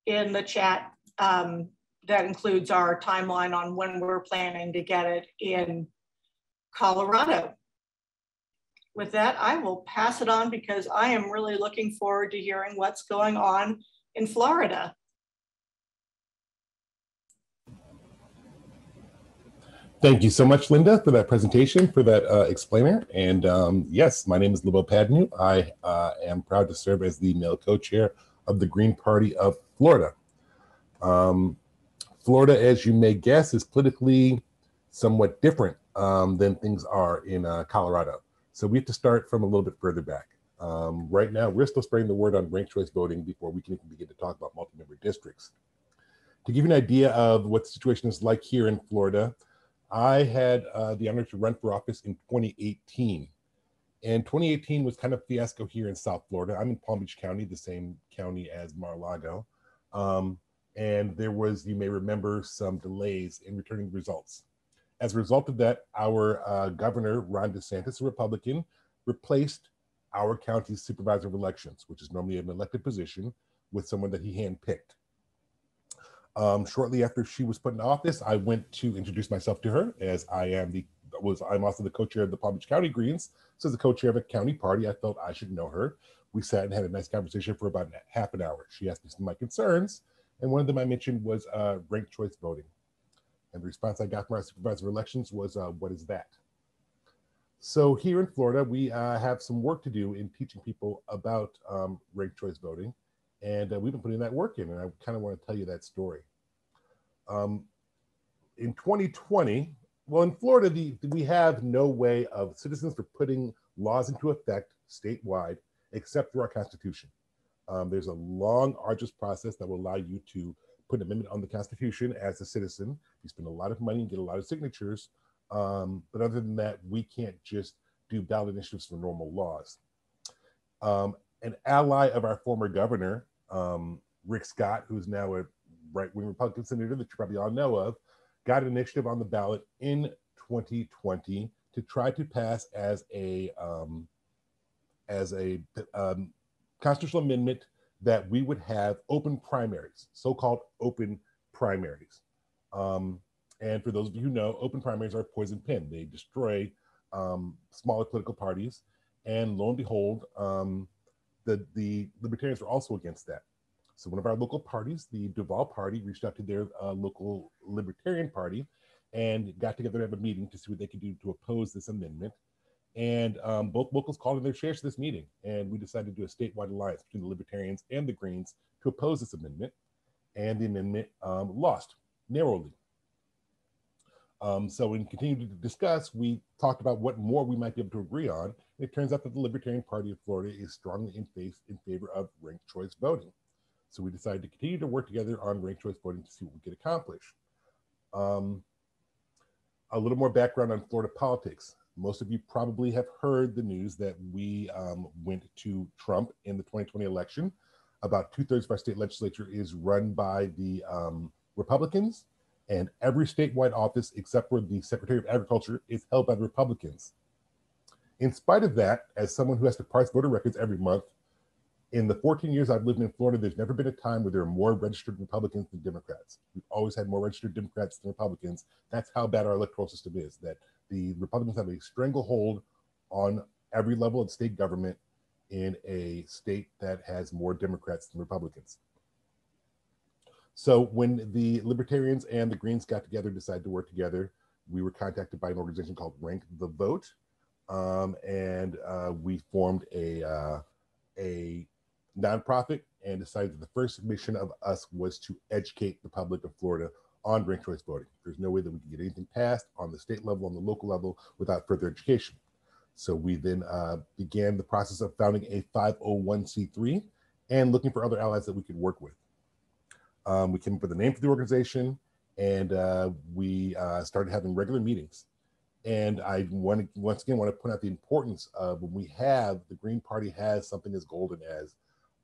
in the chat um, that includes our timeline on when we're planning to get it in Colorado. With that, I will pass it on because I am really looking forward to hearing what's going on in Florida. Thank you so much, Linda, for that presentation, for that uh, explainer. And um, yes, my name is LeBeau Kpadenou. I uh, am proud to serve as the male co-chair of the Green Party of Florida. Um, Florida, as you may guess, is politically somewhat different um, than things are in uh, Colorado. So we have to start from a little bit further back. Um, right now, we're still spreading the word on ranked choice voting before we can even begin to talk about multi-member districts. To give you an idea of what the situation is like here in Florida, I had uh, the honor to run for office in 2018. And 2018 was kind of fiasco here in South Florida. I'm in Palm Beach County, the same county as Mar-a-Lago. Um, and there was, you may remember, some delays in returning results. As a result of that, our uh, governor, Ron DeSantis, a Republican, replaced our county's supervisor of elections, which is normally an elected position, with someone that he handpicked. Um, shortly after she was put in office, I went to introduce myself to her as I am the was I'm also the co-chair of the Palm Beach County Greens. So as the co-chair of a county party, I felt I should know her. We sat and had a nice conversation for about half an hour. She asked me some of my concerns, and one of them I mentioned was uh, ranked choice voting. And the response I got from our supervisor of elections was, uh, what is that? So here in Florida, we uh, have some work to do in teaching people about um, ranked choice voting. And uh, we've been putting that work in, and I kind of want to tell you that story. Um, in 2020, well, in Florida, the, we have no way of citizens for putting laws into effect statewide except through our Constitution. Um, there's a long, arduous process that will allow you to put an amendment on the Constitution as a citizen. You spend a lot of money and get a lot of signatures. Um, but other than that, we can't just do ballot initiatives for normal laws. Um, an ally of our former governor, um, Rick Scott, who's now a right wing Republican senator that you probably all know of, got an initiative on the ballot in 2020 to try to pass as a um, as a um, constitutional amendment that we would have open primaries, so-called open primaries. Um, and for those of you who know, open primaries are a poison pen. They destroy um, smaller political parties. And lo and behold, um, the, the libertarians were also against that. So one of our local parties, the Duval Party, reached out to their uh, local Libertarian Party and got together to have a meeting to see what they could do to oppose this amendment. And um, both locals called in their shares to this meeting, and we decided to do a statewide alliance between the Libertarians and the Greens to oppose this amendment. And the amendment um, lost narrowly. Um, so, in continuing to discuss, we talked about what more we might be able to agree on. And it turns out that the Libertarian Party of Florida is strongly in, face, in favor of ranked choice voting. So, we decided to continue to work together on ranked choice voting to see what we could accomplish. Um, a little more background on Florida politics. Most of you probably have heard the news that we um, went to Trump in the 2020 election. About two thirds of our state legislature is run by the um, Republicans, and every statewide office, except for the Secretary of Agriculture, is held by the Republicans. In spite of that, as someone who has to parse voter records every month, in the 14 years I've lived in Florida, there's never been a time where there are more registered Republicans than Democrats. We've always had more registered Democrats than Republicans. That's how bad our electoral system is, that the Republicans have a stranglehold on every level of state government in a state that has more Democrats than Republicans. So when the Libertarians and the Greens got together, decided to work together, we were contacted by an organization called Rank the Vote, um, and uh, we formed a uh, a nonprofit and decided that the first mission of us was to educate the public of Florida on ranked choice voting. There's no way that we can get anything passed on the state level, on the local level, without further education. So we then uh, began the process of founding a 501c3 and looking for other allies that we could work with. Um, we came up with a name for the organization, and uh, we uh, started having regular meetings. And I want to once again want to point out the importance of when we have the Green Party has something as golden as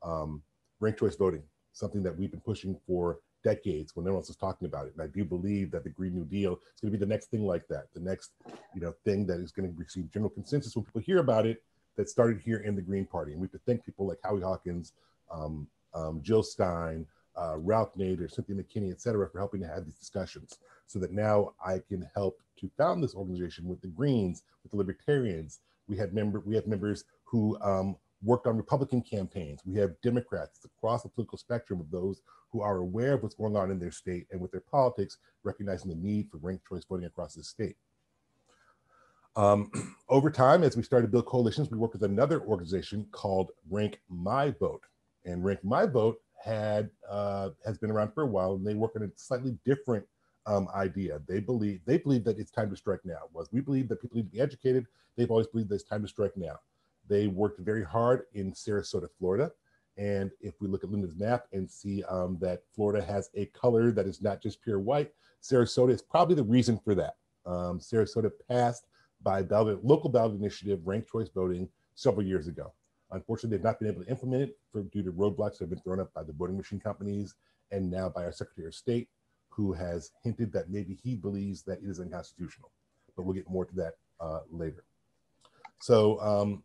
um, ranked choice voting, something that we've been pushing for decades when no one else is talking about it. And I do believe that the Green New Deal is going to be the next thing like that, the next you know thing that is going to receive general consensus when people hear about it. That started here in the Green Party, and we have to thank people like Howie Hawkins, um, um, Jill Stein, uh, Ralph Nader, Cynthia McKinney, et cetera, for helping to have these discussions so that now I can help to found this organization with the Greens, with the Libertarians. We had member, we have members who um, worked on Republican campaigns. We have Democrats across the political spectrum of those who are aware of what's going on in their state and with their politics, recognizing the need for ranked choice voting across the state. Um, over time, as we started to build coalitions, we worked with another organization called Rank My Vote. And Rank My Vote had uh, has been around for a while, and they work on a slightly different um, idea. They believe they believe that it's time to strike now. Was we believe that people need to be educated. They've always believed that it's time to strike now. They worked very hard in Sarasota, Florida. And if we look at Linda's map and see um, that Florida has a color that is not just pure white, Sarasota is probably the reason for that. Um, Sarasota passed by ballot, local ballot initiative ranked choice voting several years ago. Unfortunately, they've not been able to implement it for, due to roadblocks that have been thrown up by the voting machine companies and now by our Secretary of State, who has hinted that maybe he believes that it is unconstitutional. But we'll get more to that uh, later. So um,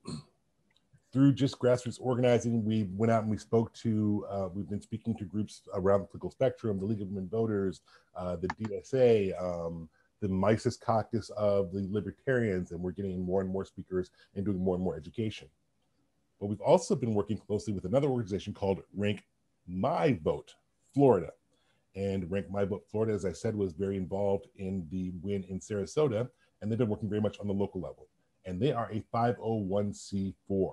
through just grassroots organizing, we went out and we spoke to, uh, we've been speaking to groups around the political spectrum, the League of Women Voters, uh, the DSA, um, the Mises caucus of the Libertarians, and we're getting more and more speakers and doing more and more education. But we've also been working closely with another organization called Rank My Vote Florida. And Rank My Vote Florida, as I said, was very involved in the win in Sarasota, and they've been working very much on the local level. And they are a 501c4.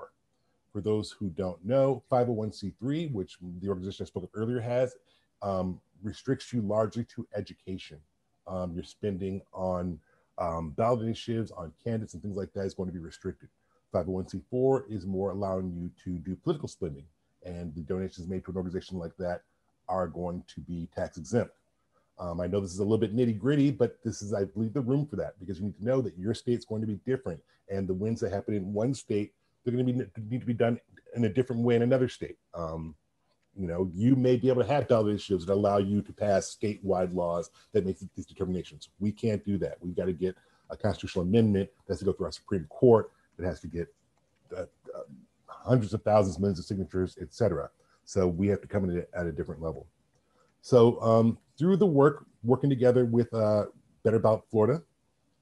For those who don't know, 501c3, which the organization I spoke of earlier has, um, restricts you largely to education. Um, your spending on um, ballot initiatives, on candidates, and things like that is going to be restricted. 501c4 is more allowing you to do political spending, and the donations made to an organization like that are going to be tax exempt. Um, I know this is a little bit nitty gritty, but this is, I believe, the room for that because you need to know that your state's going to be different, and the wins that happen in one state they're going to be need to be done in a different way in another state. Um, you know, you may be able to have ballot initiatives that allow you to pass statewide laws that make these determinations. We can't do that. We've got to get a constitutional amendment that has to go through our Supreme Court it has to get uh, uh, hundreds of thousands, millions of signatures, etc. So we have to come in at a different level. So um, through the work, working together with uh, Better Ballot Florida,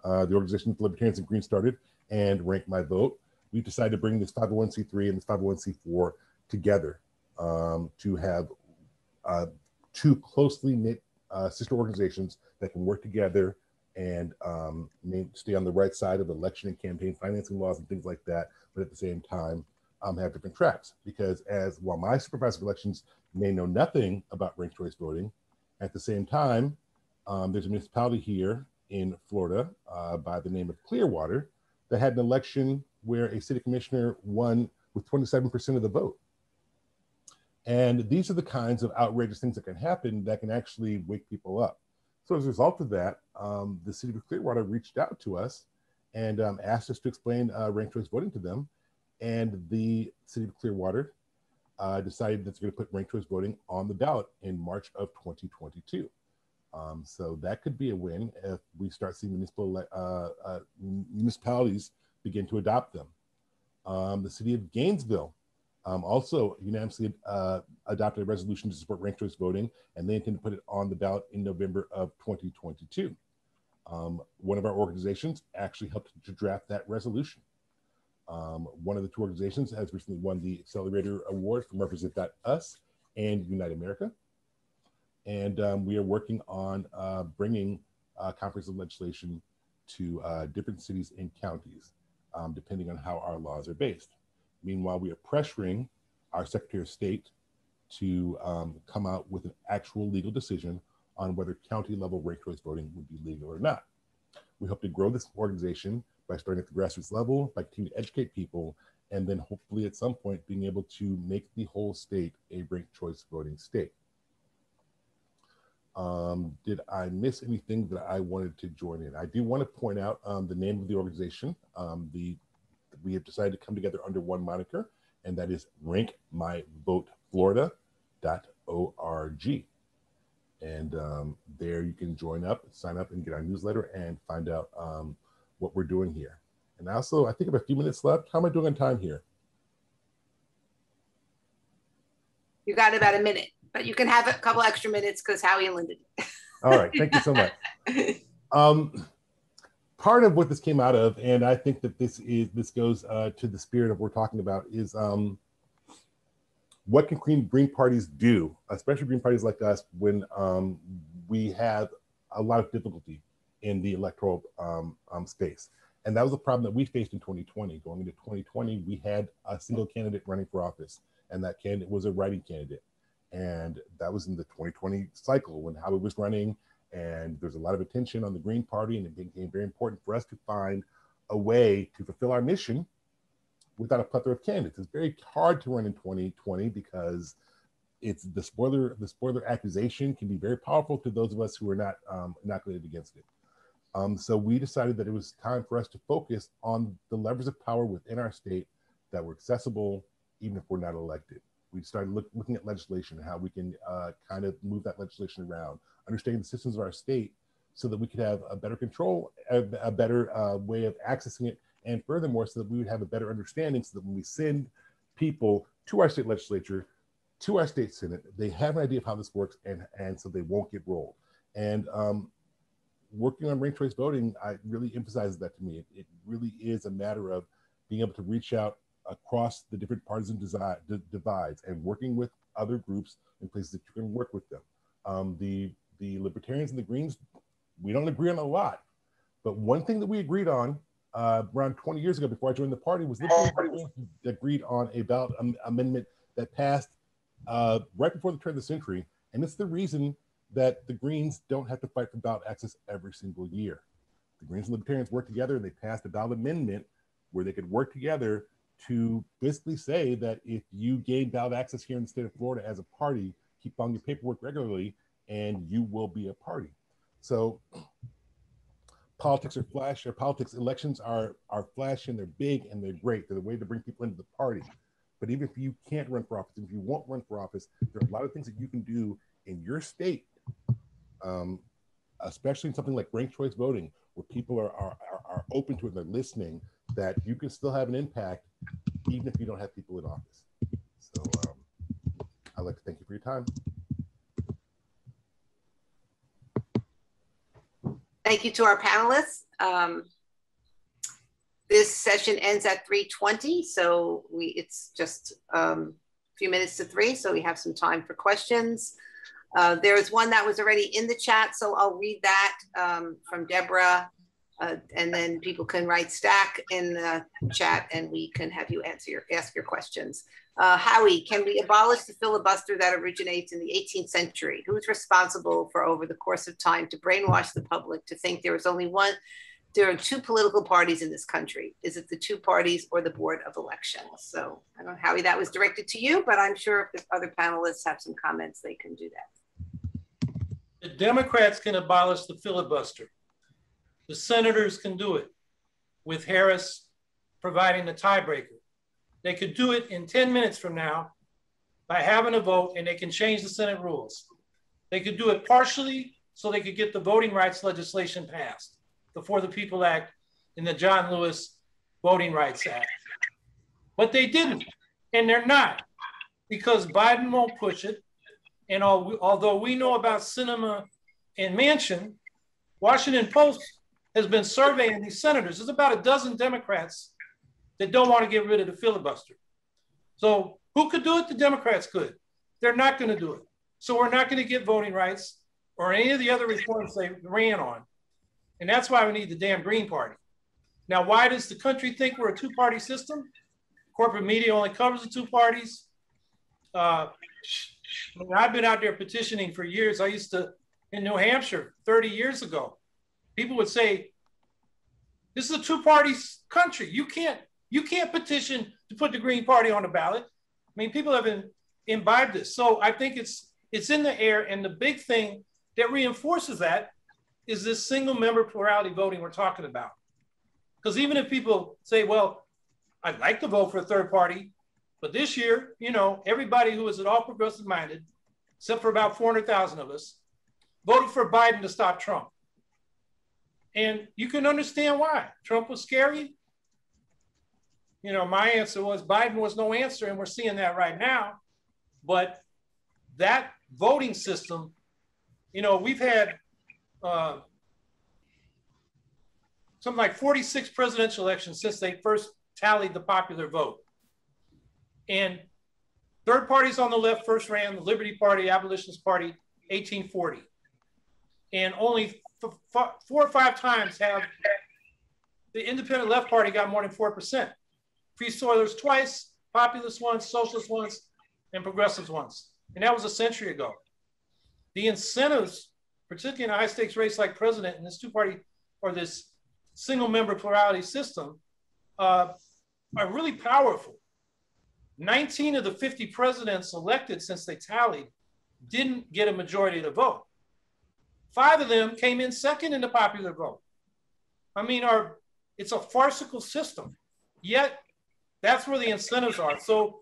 uh, the organization the Libertarians and Greens started, and Rank My Vote, we've decided to bring this 501c3 and this 501c4 together um, to have uh, two closely knit uh, sister organizations that can work together and um, stay on the right side of election and campaign financing laws and things like that, but at the same time um, have different tracks. Because as while my supervisor of elections may know nothing about ranked choice voting, at the same time, um, there's a municipality here in Florida uh, by the name of Clearwater that had an election where a city commissioner won with 27% of the vote. And these are the kinds of outrageous things that can happen that can actually wake people up. So as a result of that, um, the city of Clearwater reached out to us and um, asked us to explain uh, ranked choice voting to them. And the city of Clearwater uh, decided that they're going to put ranked choice voting on the ballot in March of 2022. Um, so that could be a win if we start seeing municipal uh, uh, municipalities begin to adopt them. Um, the city of Gainesville um, also unanimously uh, adopted a resolution to support ranked choice voting, and they intend to put it on the ballot in November of 2022. Um, one of our organizations actually helped to draft that resolution. Um, one of the two organizations has recently won the Accelerator Award from Represent That Us and Unite America. And um, we are working on uh, bringing uh, comprehensive legislation to uh, different cities and counties, um, depending on how our laws are based. Meanwhile, we are pressuring our Secretary of State to um, come out with an actual legal decision on whether county level ranked choice voting would be legal or not. We hope to grow this organization by starting at the grassroots level, by continuing to educate people, and then hopefully at some point being able to make the whole state a ranked choice voting state. Um, did I miss anything that I wanted to join in? I do want to point out um, the name of the organization. Um, the we have decided to come together under one moniker, and that is rankmyvoteflorida.org. And um, there you can join up, sign up, and get our newsletter and find out um, what we're doing here. And also, I think I have a few minutes left. How am I doing on time here? You got about a minute, but you can have a couple extra minutes because Howie and Linda. All right, thank you so much. Um, part of what this came out of, and I think that this is this goes uh, to the spirit of what we're talking about, is um, what can green, green parties do, especially green parties like us, when um, we have a lot of difficulty in the electoral um, um, space. And that was a problem that we faced in 2020. Going into 2020, we had a single candidate running for office, and that candidate was a writing candidate. And that was in the 2020 cycle when Howie was running and there's a lot of attention on the Green Party, and it became very important for us to find a way to fulfill our mission without a plethora of candidates. It's very hard to run in 2020 because it's the spoiler the spoiler accusation can be very powerful to those of us who are not um, inoculated against it. Um, so we decided that it was time for us to focus on the levers of power within our state that were accessible, even if we're not elected. We started look, looking at legislation and how we can uh, kind of move that legislation around, understanding the systems of our state so that we could have a better control, a, a better uh, way of accessing it, and furthermore, so that we would have a better understanding so that when we send people to our state legislature, to our state senate, they have an idea of how this works, and, and so they won't get rolled. And um, working on ranked choice voting, I really emphasizes that to me. It, it, really is a matter of being able to reach out across the different partisan divides and working with other groups in places that you can work with them. Um, the the libertarians and the Greens, we don't agree on a lot. But one thing that we agreed on uh, around 20 years ago before I joined the party was libertarians agreed on a ballot amendment that passed uh, right before the turn of the century. And it's the reason that the Greens don't have to fight for ballot access every single year. The Greens and Libertarians worked together and they passed a ballot amendment where they could work together to basically say that if you gain ballot access here in the state of Florida as a party, keep on your paperwork regularly, and you will be a party. So politics are flash, or politics elections are are flash and they're big and they're great. They're the way to bring people into the party. But even if you can't run for office, if you won't run for office, there are a lot of things that you can do in your state, um, especially in something like ranked choice voting, where people are, are, are open to it, they're listening, that you can still have an impact even if you don't have people in office. So um, I'd like to thank you for your time. Thank you to our panelists. Um, this session ends at 3.20, so we it's just um, a few minutes to three, so we have some time for questions. Uh, there is one that was already in the chat, so I'll read that um, from Deborah. Uh, and then people can write stack in the chat and we can have you answer your, ask your questions. Uh, Howie, can we abolish the filibuster that originates in the 18th century? Who's responsible for over the course of time to brainwash the public to think there is only one, there are two political parties in this country. Is it the two parties or the Board of Elections? So I don't know, Howie, that was directed to you, but I'm sure if the other panelists have some comments, they can do that. The Democrats can abolish the filibuster. The senators can do it with Harris providing the tiebreaker. They could do it in 10 minutes from now by having a vote and they can change the Senate rules. They could do it partially so they could get the voting rights legislation passed, the For the People Act and the John Lewis Voting Rights Act. But they didn't, and they're not, because Biden won't push it. And although we know about Sinema and Manchin, Washington Post has been surveying these senators. There's about a dozen Democrats that don't want to get rid of the filibuster. So who could do it? The Democrats could. They're not going to do it. So we're not going to get voting rights or any of the other reforms they ran on. And that's why we need the damn Green Party. Now, why does the country think we're a two party system? Corporate media only covers the two parties. Uh, I I've been out there petitioning for years. I used to, in New Hampshire 30 years ago, people would say, this is a two party country. You can't you can't petition to put the Green Party on the ballot. I mean, people have been imbibed this. So I think it's it's in the air. And the big thing that reinforces that is this single member plurality voting we're talking about. Because even if people say, well, I'd like to vote for a third party, but this year, you know, everybody who is at all progressive minded, except for about 400,000 of us, voted for Biden to stop Trump. And you can understand why. Trump was scary you know, my answer was Biden was no answer, and we're seeing that right now. But that voting system, you know, we've had uh, something like 46 presidential elections since they first tallied the popular vote. And third parties on the left first ran the Liberty Party, Abolitionist Party, 1840. And only four or five times have the independent left party got more than 4% free soilers twice, populist once, socialist once, and progressives once. And that was a century ago. The incentives, particularly in a high stakes race like president in this two party or this single member plurality system, uh, are really powerful. 19 of the 50 presidents elected since they tallied didn't get a majority of the vote. Five of them came in second in the popular vote. I mean, our, it's a farcical system. Yet that's where the incentives are. So,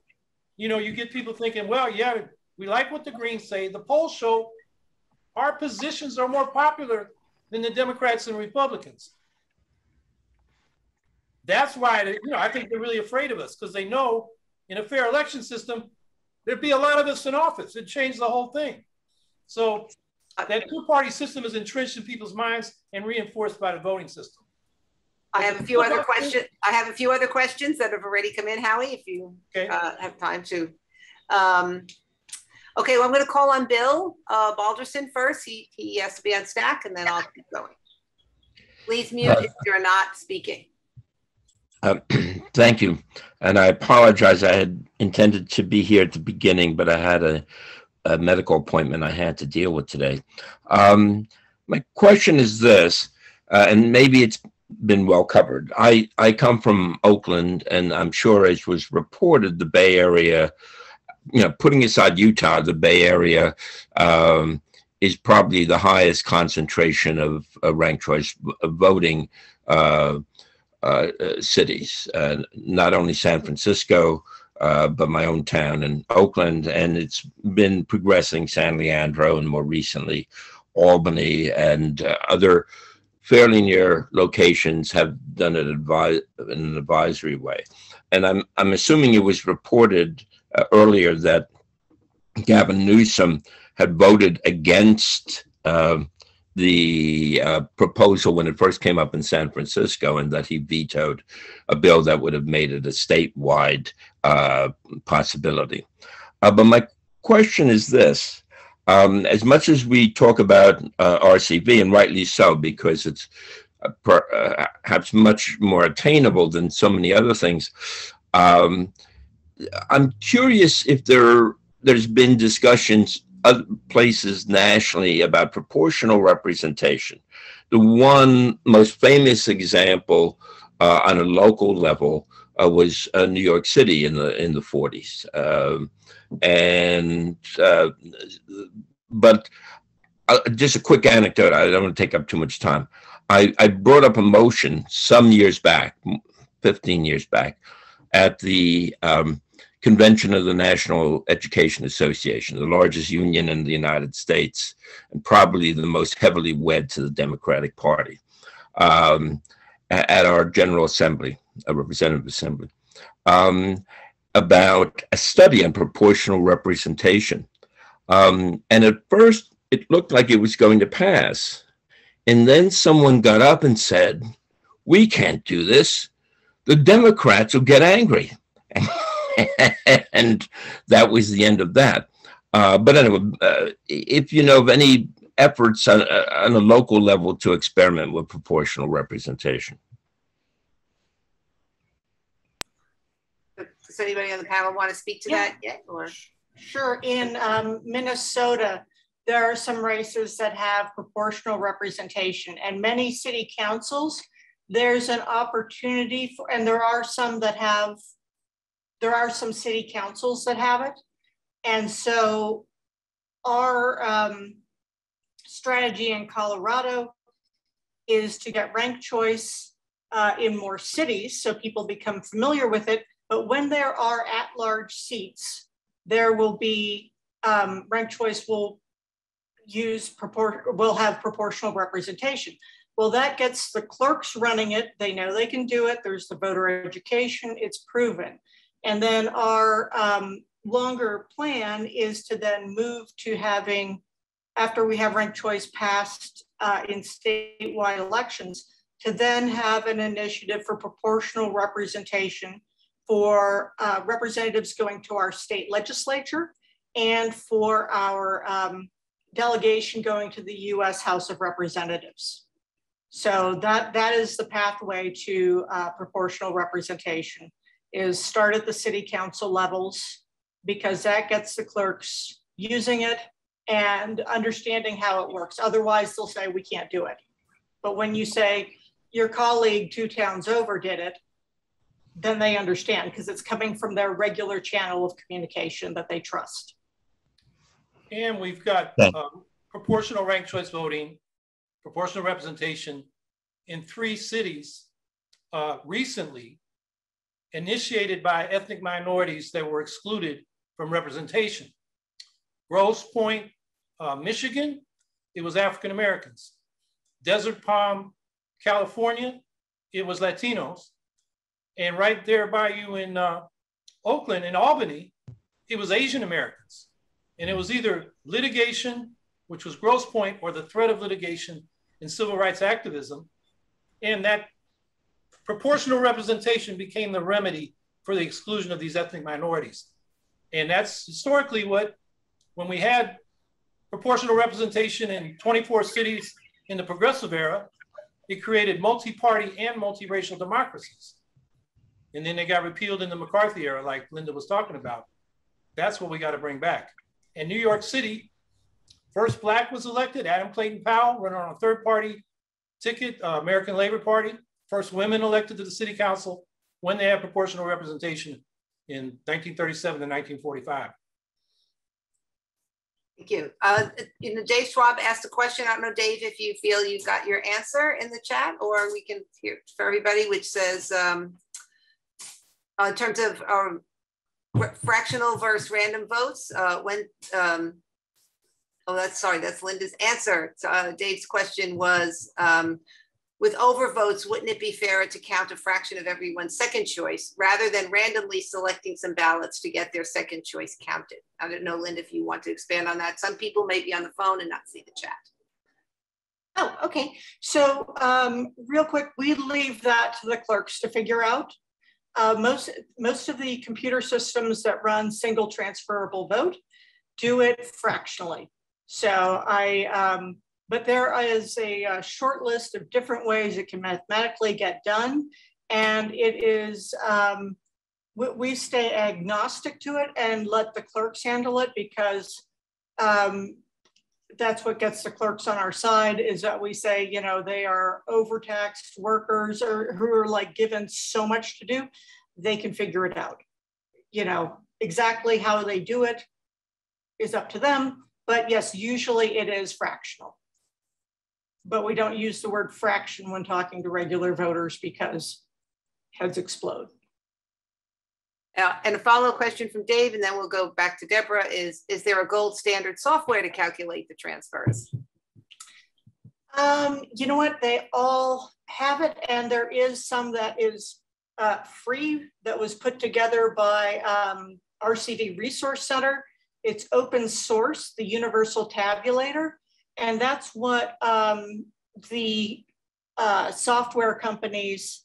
you know, you get people thinking, well, yeah, we like what the Greens say. The polls show our positions are more popular than the Democrats and Republicans. That's why, they, you know, I think they're really afraid of us because they know in a fair election system, there'd be a lot of us in office. It'd change the whole thing. So that two-party system is entrenched in people's minds and reinforced by the voting system. I have a few other questions. I have a few other questions that have already come in, Howie, if you okay. uh, have time to. Um, okay, well, I'm going to call on Bill uh, Balderson first. He, he has to be on stack, and then I'll keep going. Please mute uh, if you're not speaking. Uh, thank you. And I apologize. I had intended to be here at the beginning, but I had a, a medical appointment I had to deal with today. Um, my question is this, uh, and maybe it's been well covered. I, I come from Oakland, and I'm sure as was reported, the Bay Area, you know, putting aside Utah, the Bay Area um, is probably the highest concentration of ranked choice voting uh, uh, cities. Uh, not only San Francisco, uh, but my own town in Oakland, and it's been progressing San Leandro, and more recently Albany and uh, other fairly near locations have done it advise, in an advisory way. And I'm, I'm assuming it was reported uh, earlier that Gavin Newsom had voted against uh, the uh, proposal when it first came up in San Francisco and that he vetoed a bill that would have made it a statewide uh, possibility. Uh, but my question is this Um, as much as we talk about uh, RCV, and rightly so, because it's uh, uh, perhaps much more attainable than so many other things, um, I'm curious if there there's been discussions places nationally about proportional representation. The one most famous example uh, on a local level uh, was uh, New York City in the in the 40s, um, and uh, but uh, just a quick anecdote. I don't want to take up too much time. I, I brought up a motion some years back, 15 years back, at the um, convention of the National Education Association, the largest union in the United States, and probably the most heavily wed to the Democratic Party, um, at our General Assembly, a Representative Assembly, um, about a study on proportional representation. Um, and at first, it looked like it was going to pass. And then someone got up and said, We can't do this. The Democrats will get angry. and that was the end of that. Uh, but anyway, uh, if you know of any efforts on, uh, on, a local level to experiment with proportional representation. Does anybody on the panel want to speak to yeah. that yet? Or sure. In um, Minnesota, there are some races that have proportional representation, and many city councils. There's an opportunity for, and there are some that have there are some city councils that have it. And so our um, strategy in Colorado is to get ranked choice uh, in more cities so people become familiar with it. But when there are at-large seats, there will be um, ranked choice will use propor- will have proportional representation. Well, that gets the clerks running it. They know they can do it. There's the voter education. It's proven. And then our um, longer plan is to then move to having, after we have ranked choice passed uh, in statewide elections, to then have an initiative for proportional representation for uh, representatives going to our state legislature and for our um, delegation going to the US House of Representatives. So that, that is the pathway to uh, proportional representation is start at the city council levels because that gets the clerks using it and understanding how it works. Otherwise, they'll say we can't do it. But when you say your colleague two towns over did it, then they understand because it's coming from their regular channel of communication that they trust. And we've got um, proportional ranked choice voting, proportional representation in three cities uh, recently initiated by ethnic minorities that were excluded from representation. Grosse Pointe, uh, Michigan, it was African Americans. Desert Palm, California, it was Latinos. And right there by you in uh, Oakland, in Albany, it was Asian Americans. And it was either litigation, which was Grosse Pointe, or the threat of litigation and civil rights activism. And that proportional representation became the remedy for the exclusion of these ethnic minorities. And that's historically what, when we had proportional representation in 24 cities in the progressive era, it created multi-party and multiracial democracies. And then they got repealed in the McCarthy era, like Linda was talking about. That's what we got to bring back. In New York City, first black was elected, Adam Clayton Powell, running on a third party ticket, uh, American Labor Party first women elected to the city council when they had proportional representation in 1937 to 1945. Thank you. Uh, Dave Schwab asked a question. I don't know, Dave, if you feel you got your answer in the chat, or we can hear for everybody, which says, um, uh, in terms of um, fractional versus random votes, uh, when, um, oh, that's sorry, that's Linda's answer. Uh, Dave's question was, um, with overvotes, wouldn't it be fairer to count a fraction of everyone's second choice rather than randomly selecting some ballots to get their second choice counted? I don't know, Linda, if you want to expand on that. Some people may be on the phone and not see the chat. Oh, okay. So um, real quick, we leave that to the clerks to figure out. Uh, most, most of the computer systems that run single transferable vote do it fractionally. So I, um, but there is a, a, short list of different ways it can mathematically get done. And it is, um, we, we, stay agnostic to it and let the clerks handle it because um, that's what gets the clerks on our side is that we say, you know, they are overtaxed workers or who are like given so much to do, they can figure it out. You know, exactly how they do it is up to them. But yes, usually it is fractional. But we don't use the word fraction when talking to regular voters because heads explode. Uh, and a follow-up question from Dave, and then we'll go back to Deborah, is, is there a gold standard software to calculate the transfers? Um, you know what, they all have it, and there is some that is uh, free that was put together by um, RCV Resource Center. It's open source, the Universal Tabulator, and that's what um, the uh, software companies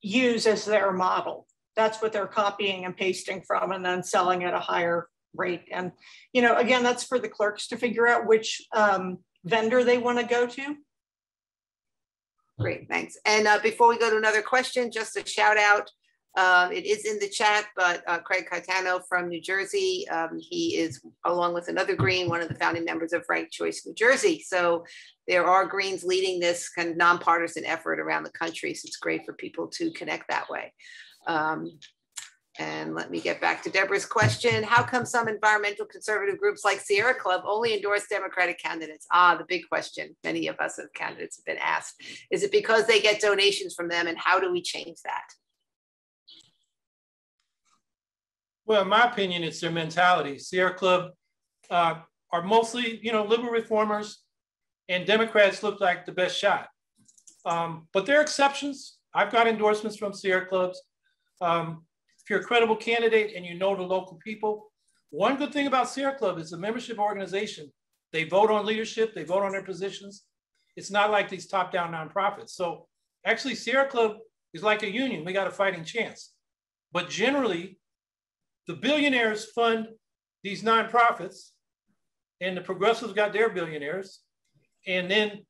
use as their model. That's what they're copying and pasting from and then selling at a higher rate. And, you know, again, that's for the clerks to figure out which um, vendor they want to go to. Great, thanks. And uh, before we go to another question, just a shout out. Uh, it is in the chat, but uh, Craig Caetano from New Jersey, um, he is along with another Green, one of the founding members of Ranked Choice New Jersey. So there are Greens leading this kind of nonpartisan effort around the country. So it's great for people to connect that way. Um, and let me get back to Deborah's question. How come some environmental conservative groups like Sierra Club only endorse Democratic candidates? Ah, the big question many of us as candidates have been asked. Is it because they get donations from them and how do we change that? Well, in my opinion, it's their mentality. Sierra Club uh, are mostly, you know, liberal reformers and Democrats look like the best shot. Um, but there are exceptions. I've got endorsements from Sierra Clubs. Um, if you're a credible candidate and you know the local people, one good thing about Sierra Club is a membership organization. They vote on leadership, they vote on their positions. It's not like these top-down nonprofits. So actually Sierra Club is like a union. We got a fighting chance. But generally, the billionaires fund these nonprofits and the progressives got their billionaires. And then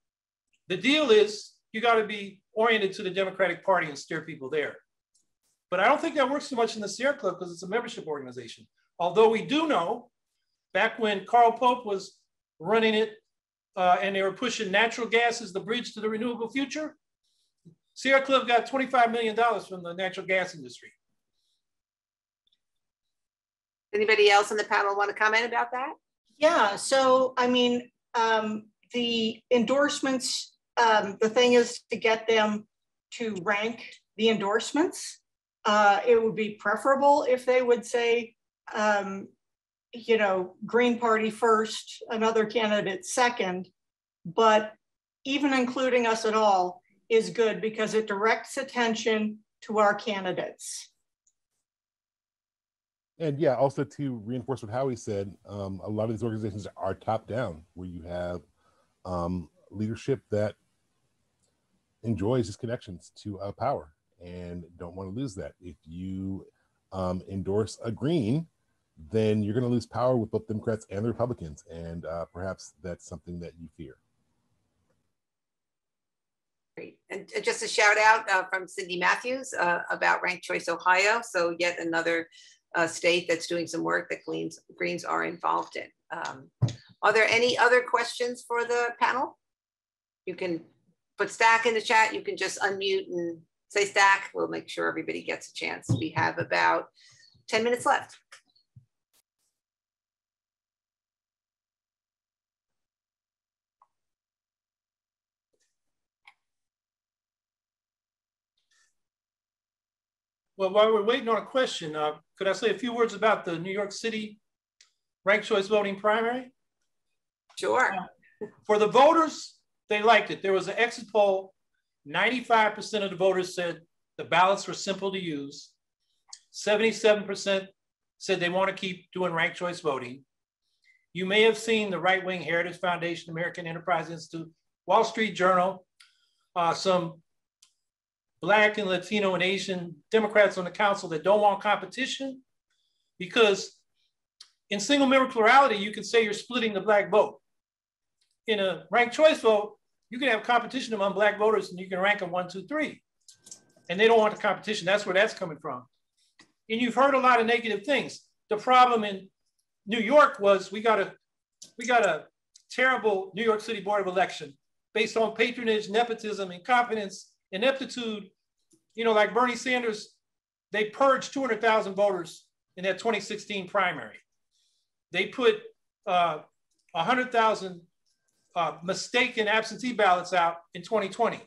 the deal is you got to be oriented to the Democratic Party and steer people there. But I don't think that works so much in the Sierra Club because it's a membership organization. Although we do know back when Carl Pope was running it uh, and they were pushing natural gas as the bridge to the renewable future, Sierra Club got $25 million from the natural gas industry. Anybody else on the panel want to comment about that? Yeah, so I mean, um, the endorsements, um, the thing is to get them to rank the endorsements. Uh, it would be preferable if they would say, um, you know, Green Party first, another candidate second, but even including us at all is good because it directs attention to our candidates. And yeah, also to reinforce what Howie said, um, a lot of these organizations are top down, where you have um, leadership that enjoys its connections to uh, power and don't want to lose that. If you um, endorse a green, then you're going to lose power with both Democrats and the Republicans. And uh, perhaps that's something that you fear. Great. And just a shout out uh, from Cindy Matthews uh, about Ranked Choice Ohio. So yet another uh, state that's doing some work that Greens, Greens are involved in. Um, are there any other questions for the panel? You can put stack in the chat. You can just unmute and say stack. We'll make sure everybody gets a chance. We have about 10 minutes left. Well, while we're waiting on a question, uh, could I say a few words about the New York City ranked choice voting primary? Sure. Uh, for the voters, they liked it. There was an exit poll 95% of the voters said the ballots were simple to use. 77% said they want to keep doing ranked choice voting. You may have seen the right wing Heritage Foundation, American Enterprise Institute, Wall Street Journal, uh, some Black and Latino and Asian Democrats on the council that don't want competition because in single member plurality, you can say you're splitting the Black vote. in a ranked choice vote, you can have competition among black voters and you can rank them one, two, three. And they don't want the competition. That's where that's coming from. And you've heard a lot of negative things. The problem in New York was we got a we got a terrible New York City Board of Election based on patronage, nepotism, incompetence, ineptitude. You know, like Bernie Sanders, they purged 200,000 voters in that 2016 primary. They put uh, 100,000 uh, mistaken absentee ballots out in 2020.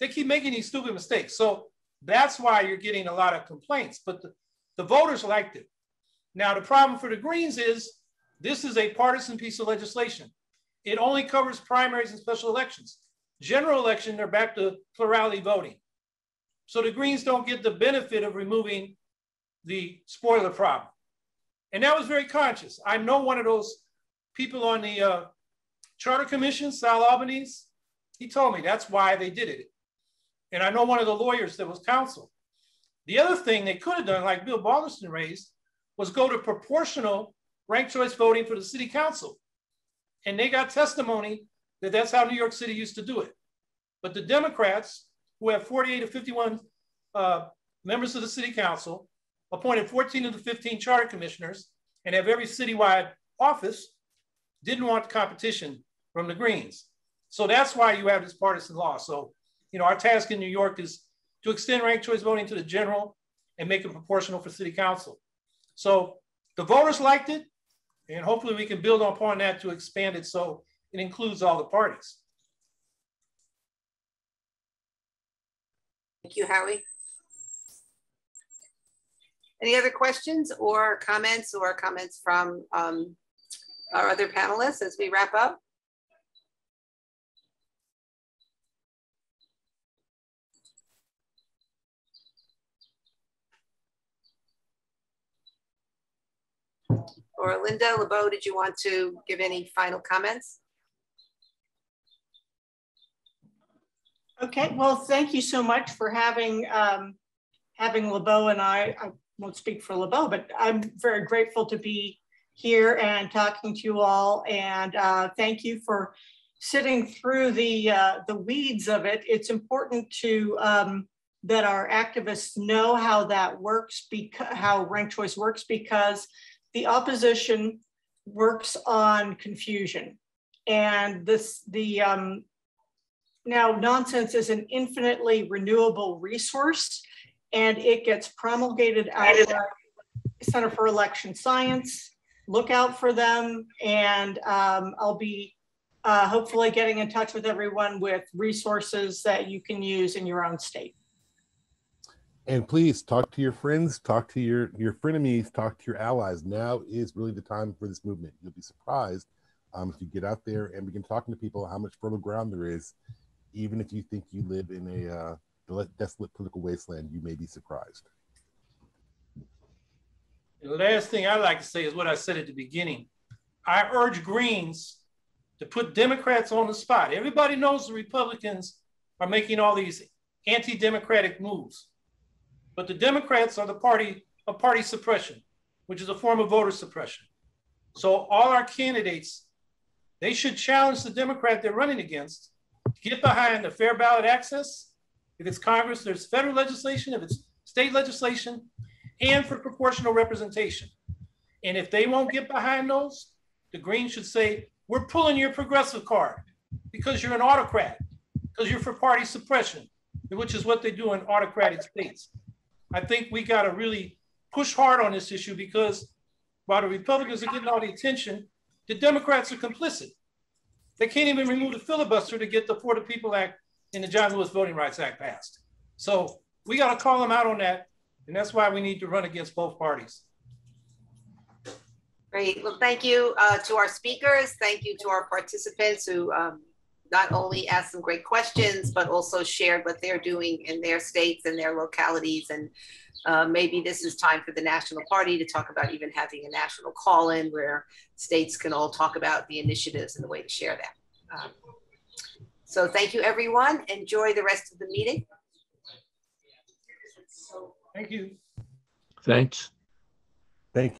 They keep making these stupid mistakes. So that's why you're getting a lot of complaints, but the, the voters liked it. Now, the problem for the Greens is this is a partisan piece of legislation. It only covers primaries and special elections. General election, they're back to plurality voting. So the Greens don't get the benefit of removing the spoiler problem. And that was very conscious. I know one of those people on the uh, Charter Commission, Sal Albanese, he told me that's why they did it. And I know one of the lawyers that was counsel. The other thing they could have done, like Bill Balderson raised, was go to proportional ranked choice voting for the city council. And they got testimony that that's how New York City used to do it. But the Democrats, who have 48 to 51 uh, members of the city council, appointed 14 of the 15 charter commissioners, and have every citywide office, didn't want competition from the Greens. So that's why you have this partisan law. So, you know, our task in New York is to extend ranked choice voting to the general and make it proportional for city council. So the voters liked it, and hopefully we can build upon that to expand it so it includes all the parties. Thank you, Howie. Any other questions or comments or comments from um, our other panelists as we wrap up? Or Linda LeBeau, did you want to give any final comments? Okay, well, thank you so much for having um, having LeBeau and I, I won't speak for LeBeau, but I'm very grateful to be here and talking to you all. And uh, thank you for sitting through the uh, the weeds of it. It's important to um, that our activists know how that works, because how ranked choice works, because the opposition works on confusion. And this, the, um, now nonsense is an infinitely renewable resource and it gets promulgated out of Center for Election Science. Look out for them and um, I'll be uh, hopefully getting in touch with everyone with resources that you can use in your own state. And please talk to your friends, talk to your your frenemies, talk to your allies. Now is really the time for this movement. You'll be surprised um, if you get out there and begin talking to people how much fertile ground there is. Even if you think you live in a uh, desolate political wasteland, you may be surprised. The last thing I'd like to say is what I said at the beginning. I urge Greens to put Democrats on the spot. Everybody knows the Republicans are making all these anti-democratic moves. But the Democrats are the party of party suppression, which is a form of voter suppression. So all our candidates, they should challenge the Democrat they're running against get behind the fair ballot access. If it's Congress, there's federal legislation. If it's state legislation, and for proportional representation. And if they won't get behind those, the Greens should say, we're pulling your progressive card because you're an autocrat, because you're for party suppression, which is what they do in autocratic states. I think we got to really push hard on this issue because while the Republicans are getting all the attention, the Democrats are complicit. They can't even remove the filibuster to get the For the People Act and the John Lewis Voting Rights Act passed. So we got to call them out on that. And that's why we need to run against both parties. Great. Well, thank you uh, to our speakers. Thank you to our participants who um, not only asked some great questions, but also shared what they're doing in their states and their localities. And uh, maybe this is time for the National Party to talk about even having a national call in where states can all talk about the initiatives and the way to share that. Um, so thank you, everyone. Enjoy the rest of the meeting. Thank you. Thanks. Thank you.